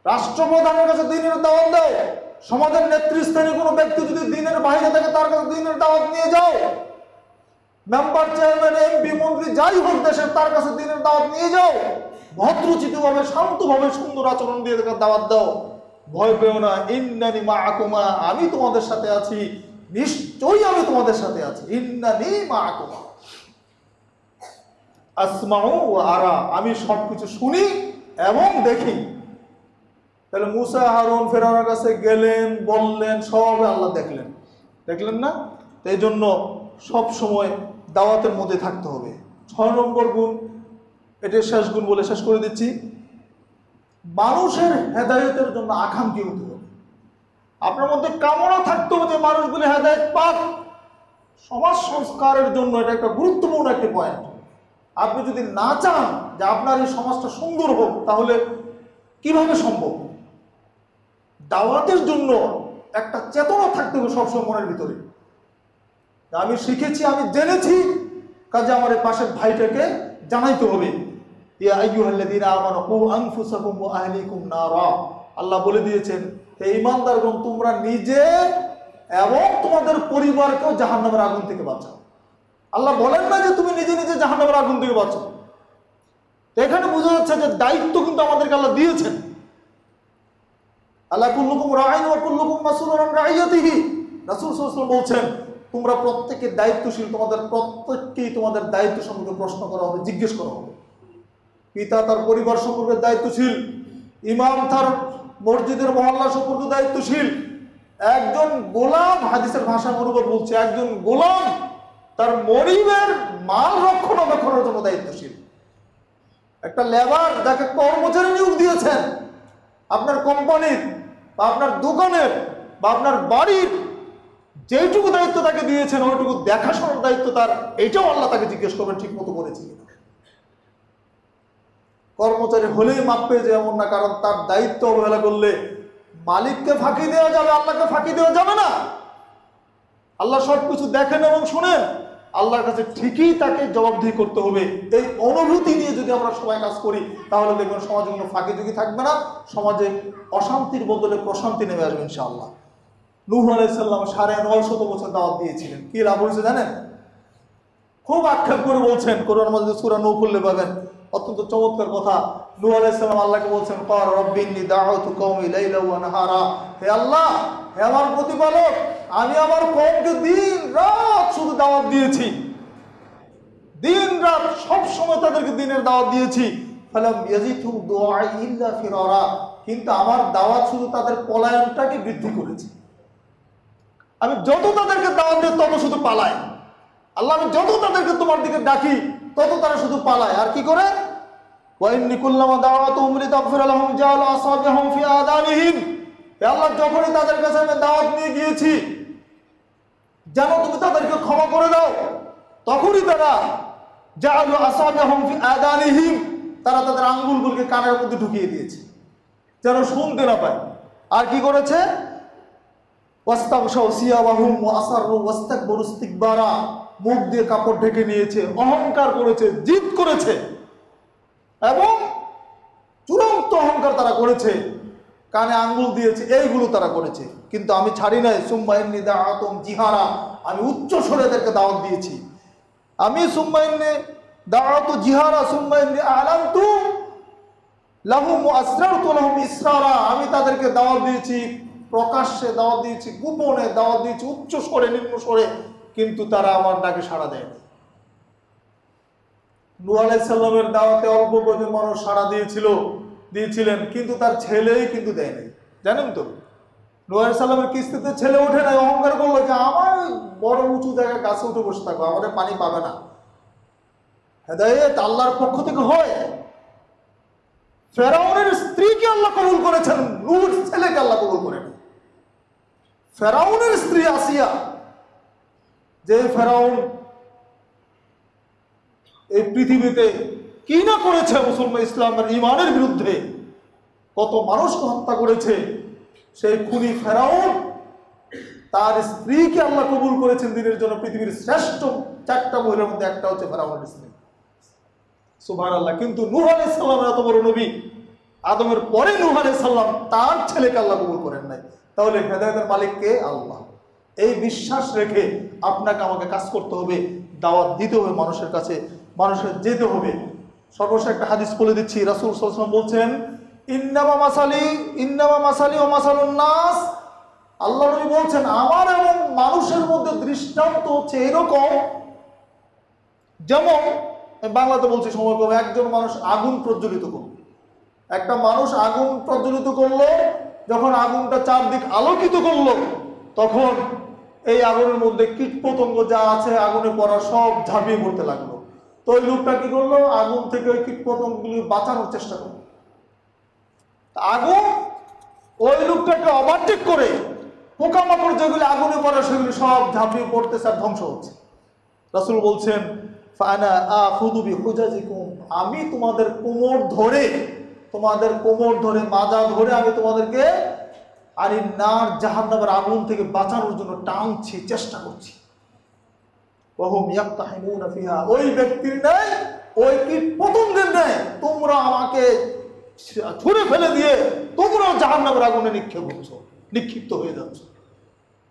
রাষ্ট্রপ্রধানের কাছে দিনের দাওয়াত দেয়। সমাজের নেতৃস্থানীয় কোনো ব্যক্তি যদি দিনের বাইরে থাকে, তার কাছে দিনের দাওয়াত নিয়ে যাও মেম্বার, চেয়ারম্যান, এমপি, মন্ত্রী, যাই হোক দেশের, তার কাছে দিনের দাওয়াত নিয়ে যাও। ভদ্রচিতভাবে, শান্তভাবে, সুন্দর আচরণ দিয়ে দাওয়াত দাও। ভয় পেও না, ইন্নানি মা আকুমা আমি তোমাদের সাথে আছি। নিশ্চয়ই আমি তোমাদের সাথে আছি। ইন্নানি মা আসমাউ ও আরা। আমি সবকিছু শুনি এবং দেখি। তাহলে মুসা, হারুন ফেরানোর কাছে গেলেন, বললেন, সব আল্লাহ দেখলেন। দেখলেন না? তো এই জন্য সব সময় দাওয়াতের মধ্যে থাকতে হবে। ছয় নম্বর গুণ, এটা শেষ গুণ বলে শেষ করে দিচ্ছি। মানুষের হেদায়তের জন্য আকাঙ্ক্ষী হতে আপনার মধ্যে কামনা থাকতে হবে যে মানুষগুলি হেদায়ত পাক। সমাজ সংস্কারের জন্য এটা একটা গুরুত্বপূর্ণ একটি পয়েন্ট আপনি যদি না চান যে আপনার এই সমাজটা সুন্দর হোক, তাহলে কীভাবে সম্ভব? দাওয়াতের জন্য একটা চেতনা থাকতে হবে সবসময় মনের ভিতরে। আমি শিখেছি, আমি জেনেছি, কাজে আমার এই পাশের ভাইটাকে জানাইতে হবে। ইয়া আইয়ুহাল্লাযীনা আমানু কু আনফুসাকুম ওয়া আহলিকুম নারা। আল্লাহ বলে দিয়েছেন, হে ঈমানদারগণ তোমরা নিজে এবং তোমাদের পরিবারকেও জাহান্নামের আগুন থেকে বাঁচাও। আল্লাহ বলেন না যে তুমি নিজে নিজে জাহান্নামের আগুন থেকে বাঁচো এখানে বোঝা যাচ্ছে যে দায়িত্ব কিন্তু আমাদেরকে আল্লাহ দিয়েছেন। আল্লাহ কুল্লুকুম রাইন ওয়া কুল্লুকুম আন রাইয়াতিহি। রাসূল আলাইহি বলছেন, তোমরা প্রত্যেকে দায়িত্বশীল, তোমাদের প্রত্যেককেই তোমাদের দায়িত্ব সম্পর্কে প্রশ্ন করা হবে, জিজ্ঞেস করা হবে। পিতা তার পরিবার সম্পর্কে দায়িত্বশীল, ইমাম তার মসজিদের মহল্লা সম্পর্কে দায়িত্বশীল। একজন গোলাম হাদিসের ভাষা অনুবাদ বলছে, একজন গোলাম তার মরিবের মাল রক্ষণাবেক্ষণের জন্য দায়িত্বশীল। একটা লেবার যাকে কর্মচারী নিয়োগ দিয়েছেন, আপনার কোম্পানির বা আপনার দোকানের বা আপনার বাড়ির যেইটুকু দায়িত্ব তাকে দিয়েছেন, ওইটুকু দেখাশোনার দায়িত্ব তার এইটাও আল্লাহ তাকে জিজ্ঞেস করবেন ঠিক মতো করেছি কর্মচারী হলেই মাপ পেয়ে যায় এমন না, কারণ তার দায়িত্ব অবহেলা করলে মালিককে ফাঁকি দেওয়া যাবে, আল্লাহকে ফাঁকি দেওয়া যাবে না। আল্লাহ সব কিছু দেখেন এবং শুনেন। আল্লাহর কাছে ঠিকই তাকে জবাবদিহি করতে হবে। এই অনুভূতি নিয়ে যদি আমরা সবাই কাজ করি, তাহলে দেখবেন সমাজে কোনো ফাঁকি ঝুঁকি থাকবে না, সমাজে অশান্তির বদলে প্রশান্তি নেমে আসবে ইনশাআল্লাহ। নূহ আলাইসাল্লাম সাড়ে নয় শত বছর দাওয়াত দিয়েছিলেন। কি লাভ হয়েছে জানেন? খুব আক্ষেপ করে বলছেন, কোরআন মধ্যে সুরা নৌ খুললে পাবেন। অত্যন্ত চমৎকার কথা। নূহ আলাইসাল্লাম আল্লাহকে বলছেন কর রব্বিন্নি দাউতু কওমি লাইলা ওয়া নাহারা। হে আল্লাহ, হে আমার প্রতিপালক, আমি আমার কওমকে দিন রাত শুধু দাওয়াত দিয়েছি। দিন রাত সব তাদেরকে দিনের দাওয়াত দিয়েছি। ফালাম ইয়াজিথু দুআই ইল্লা ফিরারা। কিন্তু আমার দাওয়াত শুধু তাদের পলায়নটাকে বৃদ্ধি করেছে। আমি যত তাদেরকে দাওয়াত দিই, তত শুধু পালাই। আল্লাহ, আমি যত তাদেরকে তোমার দিকে ডাকি তত তারা শুধু পালায়। আর কি করে? আল্লাহ যখনই তাদের কাছে আমি দাওয়াত নিয়ে গিয়েছি, যেন তুমি তাদেরকে ক্ষমা করে দাও, তখনই তারা জাআলু আসাবিহুম ফি আদানিহিম, তারা তাদের আঙ্গুলগুলোকে কানের মধ্যে ঢুকিয়ে দিয়েছে, যেন শুনতে না পায়। আর কি করেছে? ওয়াস্তাগশাউ সিয়াবাহুম ওয়া আসাররু ওয়াস্তাকবারু ইস্তিকবারা মুখ দিয়ে কাপড় ঢেকে নিয়েছে, অহংকার করেছে, জিদ করেছে। এবং চূড়ান্ত অহংকার তারা করেছে। কানে আঙ্গুল দিয়েছে, এইগুলো তারা করেছে। কিন্তু আমি ছাড়ি নাই সুম্মাইন্নি দাআতুম জিহারা, আমি উচ্চ স্বরে এদেরকে দাওয়াত দিয়েছি। আমি সুম্মাইন্নি দাআতু জিহারা সুম্মাইন্নি আলানতু লাহুম আসরারতু লাহুম ইসরারা। আমি তাদেরকে দাওয়াত দিয়েছি, প্রকাশ্যে দাওয়াত দিয়েছি, গোপনে দাওয়াত দিয়েছি, উচ্চ স্বরে, নিম্ন স্বরে। কিন্তু তারা আমার ডাকে সাড়া দেয়নি। আলাইসাল্লামের দাওয়াতে অল্প কজন মানুষ সাড়া দিয়েছিল, দিয়েছিলেন, কিন্তু তার ছেলেই কিন্তু দেয়নি। জানেন তো? নূহ আলাইসাল্লামের কিস্তিতে ছেলে ওঠে নাই, অহংকার করল যে আমার বড় উঁচু জায়গায় গাছে উঠে বসে থাকব, আমাদের পানি পাবে না। হেদায়েত আল্লাহর পক্ষ থেকে হয়। ফেরাউনের স্ত্রীকে আল্লাহ কবুল করেছেন, নূর ছেলেকে আল্লাহ কবুল করেন। ফেরাউনের স্ত্রী আসিয়া যে ফেরাউন এই পৃথিবীতে কি না করেছে মুসলমান ইসলামের ইমানের বিরুদ্ধে? কত মানুষকে হত্যা করেছে? সেই খুনি ফেরাউন তার স্ত্রীকে আল্লাহ কবুল করেছেন দিনের জন্য পৃথিবীর শ্রেষ্ঠ চারটা মহিলার মধ্যে একটা হচ্ছে ফেরাউনের স্ত্রী। সুভান আল্লাহ কিন্তু নূহ আলাইহিস সালামের এত বড় নবী আদমের পরে নূহ আলাইহিস সালাম তার ছেলেকে আল্লাহ কবুল করেন নাই। তাহলে হেদায়েতের মালিক কে আল্লাহ। এই বিশ্বাস রেখে আপনাকে আমাকে কাজ করতে হবে, দাওয়াত দিতে হবে মানুষের কাছে, মানুষের যেতে হবে। সর্বশেষ একটা হাদিস বলে দিচ্ছি, রাসূল আলাইহি বলছেন, ইন্নামা মাসালি ইন্নামা মাসালি ও মাসালুন নাস। আল্লাহ নবী বলছেন, আমার এবং মানুষের মধ্যে দৃষ্টান্ত হচ্ছে এরকম যেমন বাংলাতে বলছি, সময় কম, একজন মানুষ আগুন প্রজ্বলিত করল। একটা মানুষ আগুন প্রজ্বলিত করল, যখন আগুনটা চারদিক আলোকিত করল তখন এই আগুনের মধ্যে কীট পতঙ্গ যা আছে আগুনে পড়া সব ঝাঁপিয়ে পড়তে লাগল। তো ওই লোকটা কি করল? আগুন থেকে ওই কীট পতঙ্গগুলি বাঁচানোর চেষ্টা করল। আগুন ওই লোকটাকে ওভারটেক করে পোকামাকড় যেগুলি আগুনে পড়ে সেগুলি সব ঝাঁপিয়ে পড়তেছে আর ধ্বংস হচ্ছে। রাসুল বলছেন আমি তোমাদের কোমর ধরে, তোমাদের কোমর ধরে মাজা ধরে আমি তোমাদেরকে আর এই নার জাহান্নামের আগুন থেকে বাঁচানোর জন্য টানছি, চেষ্টা করছি। ওই ব্যক্তির ন্যায় ওই কীট পতঙ্গের ন্যায় তোমরা আমাকে ছুঁড়ে ফেলে দিয়ে তোমরাও জাহান্নামের আগুনে নিক্ষেপ করছ, নিক্ষিপ্ত হয়ে যাচ্ছ।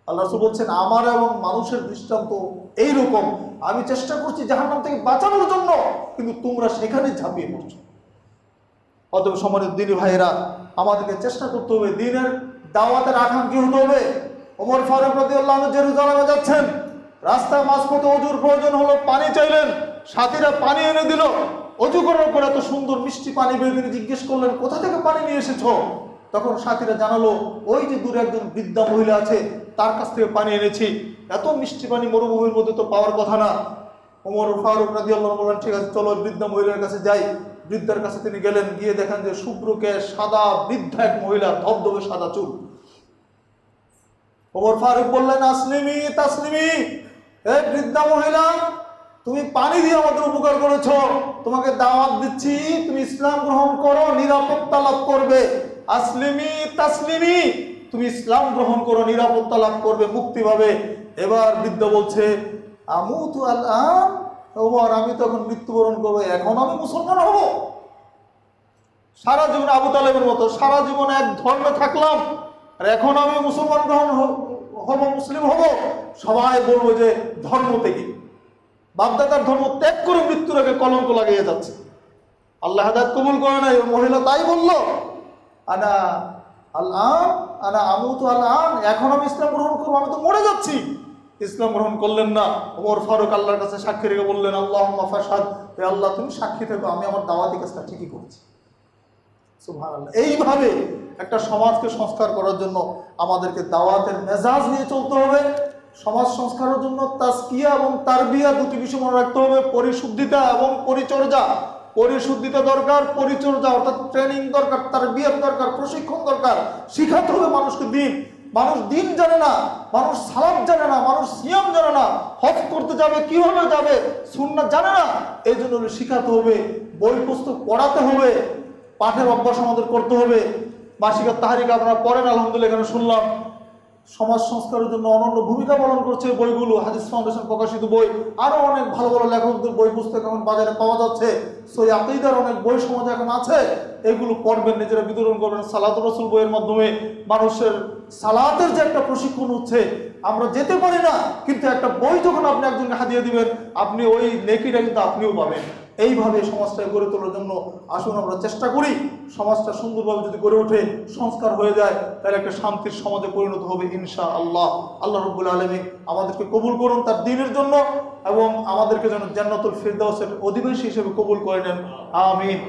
আল্লাহ রসুল বলছেন, আমার এবং মানুষের দৃষ্টান্ত এইরকম। আমি চেষ্টা করছি জাহান্নাম থেকে বাঁচানোর জন্য, কিন্তু তোমরা সেখানে ঝাঁপিয়ে পড়ছো। অতএব সমানের দিনী ভাইয়েরা, আমাদেরকে চেষ্টা করতে হবে দিনের দাওয়াতের আকাঙ্ক্ষী হতে হবে? ওমর ফারুক রদি আল্লাহ জেরুজালামে যাচ্ছেন। রাস্তায় মাঝপথে অজুর প্রয়োজন হলো পানি চাইলেন। সাথীরা পানি এনে দিল। অজু করার পর এত সুন্দর মিষ্টি পানি বের তিনি জিজ্ঞেস করলেন, কোথা থেকে পানি নিয়ে এসেছ? তখন সাথীরা জানালো, ওই যে দূরে একজন বৃদ্ধা মহিলা আছে, তার কাছ থেকে পানি এনেছি। এত মিষ্টি পানি মরুভূমির মধ্যে তো পাওয়ার কথা না। ওমর ফারুক রাজি আল্লাহ বললেন, ঠিক আছে, চলো বৃদ্ধা মহিলার কাছে যাই। বৃদ্ধার কাছে তিনি গেলেন, গিয়ে দেখেন যে শুভ্রকে সাদা বৃদ্ধা এক মহিলা, ধবধবে সাদা চুল। ওমর ফারুক বললেন আসলিমি তাসলিমি এ বৃদ্ধা মহিলা, তুমি পানি দিয়ে আমাদের উপকার করেছ। তোমাকে দাওয়াত দিচ্ছি, তুমি ইসলাম গ্রহণ করো, নিরাপত্তা লাভ করবে। আসলিমি তাসলিমি তুমি ইসলাম গ্রহণ করো, নিরাপত্তা লাভ করবে মুক্তি পাবে। এবার বৃদ্ধ বলছে আমু তু আল্লাহ ওমর, আমি তখন মৃত্যুবরণ করব, এখন আমি মুসলমান হব। সারা জীবন আবু তালেবের মতো, সারা জীবন এক ধর্মে থাকলাম, আর এখন আমি মুসলমান গ্রহণ হব, মুসলিম হব। সবাই বলব যে ধর্ম থেকে। বাপদাদার ধর্ম ত্যাগ করে মৃত্যুর আগে কলঙ্ক লাগিয়ে যাচ্ছে। আল্লাহ হাদাত কবুল করে ওই মহিলা তাই বলল, আনা আল্লাহ আনা আমু তো আল্লাহ এখন আমি ইসলাম গ্রহণ করব, আমি তো মরে যাচ্ছি। ইসলাম গ্রহণ করলেন না। ওমর ফারুক আল্লাহর কাছে সাক্ষী রেখে বললেন আল্লাহ ফাসাদ হে আল্লাহ তুমি সাক্ষী থেকো আমি আমার দাওয়াতি কাজটা ঠিকই করছি। এইভাবে একটা সমাজকে সংস্কার করার জন্য আমাদেরকে দাওয়াতের মেজাজ নিয়ে চলতে হবে। সমাজ সংস্কারের জন্য তাস্কিয়া এবং তারবিয়া দুটি বিষয় মনে রাখতে হবে। পরিশুদ্ধিতা এবং পরিচর্যা। পরিশুদ্ধিতা দরকার পরিচর্যা অর্থাৎ ট্রেনিং দরকার তারবিয়াত দরকার প্রশিক্ষণ দরকার। শিখাতে হবে মানুষকে দিন। মানুষ দিন জানে না, মানুষ সালাম জানে না, মানুষ সিয়াম জানে না, হজ করতে যাবে, কীভাবে যাবে সুন্না জানে না। এই জন্য শিখাতে হবে, বই পুস্তক পড়াতে হবে, পাঠের অভ্যাস আমাদের করতে হবে। মাসিকের তাহারিকা আপনারা পড়েন, আলহামদুলিল্লাহ, এখানে শুনলাম। সমাজ সংস্কারের জন্য অনন্য ভূমিকা পালন করছে বইগুলো, হাদিস ফাউন্ডেশন প্রকাশিত বই। আরও অনেক ভালো ভালো লেখকদের বই পুস্তক এখন বাজারে পাওয়া যাচ্ছে। সই আকিদার অনেক বই সমাজ এখন আছে। এগুলো পড়বেন, নিজেরা বিতরণ করবেন সালাত রসুল বইয়ের মাধ্যমে। মানুষের সালাতের যে একটা প্রশিক্ষণ হচ্ছে আমরা যেতে পারি না, কিন্তু একটা বই যখন আপনি একজনকে হাতিয়ে দিবেন, আপনি ওই নেকিটা কিন্তু আপনিও পাবেন। এইভাবে সমাজটাকে গড়ে তোলার জন্য আসুন আমরা চেষ্টা করি। সমাজটা সুন্দরভাবে যদি গড়ে ওঠে, সংস্কার হয়ে যায়, তাহলে একটা শান্তির সমাজে পরিণত হবে ইনশা আল্লাহ আল্লাহ রব্বুল আলমী আমাদেরকে কবুল করুন তার দিনের জন্য এবং আমাদেরকে যেন জান্নাতুল ফিরদাউসের অধিবাসী হিসেবে কবুল করে নেন। আমিন।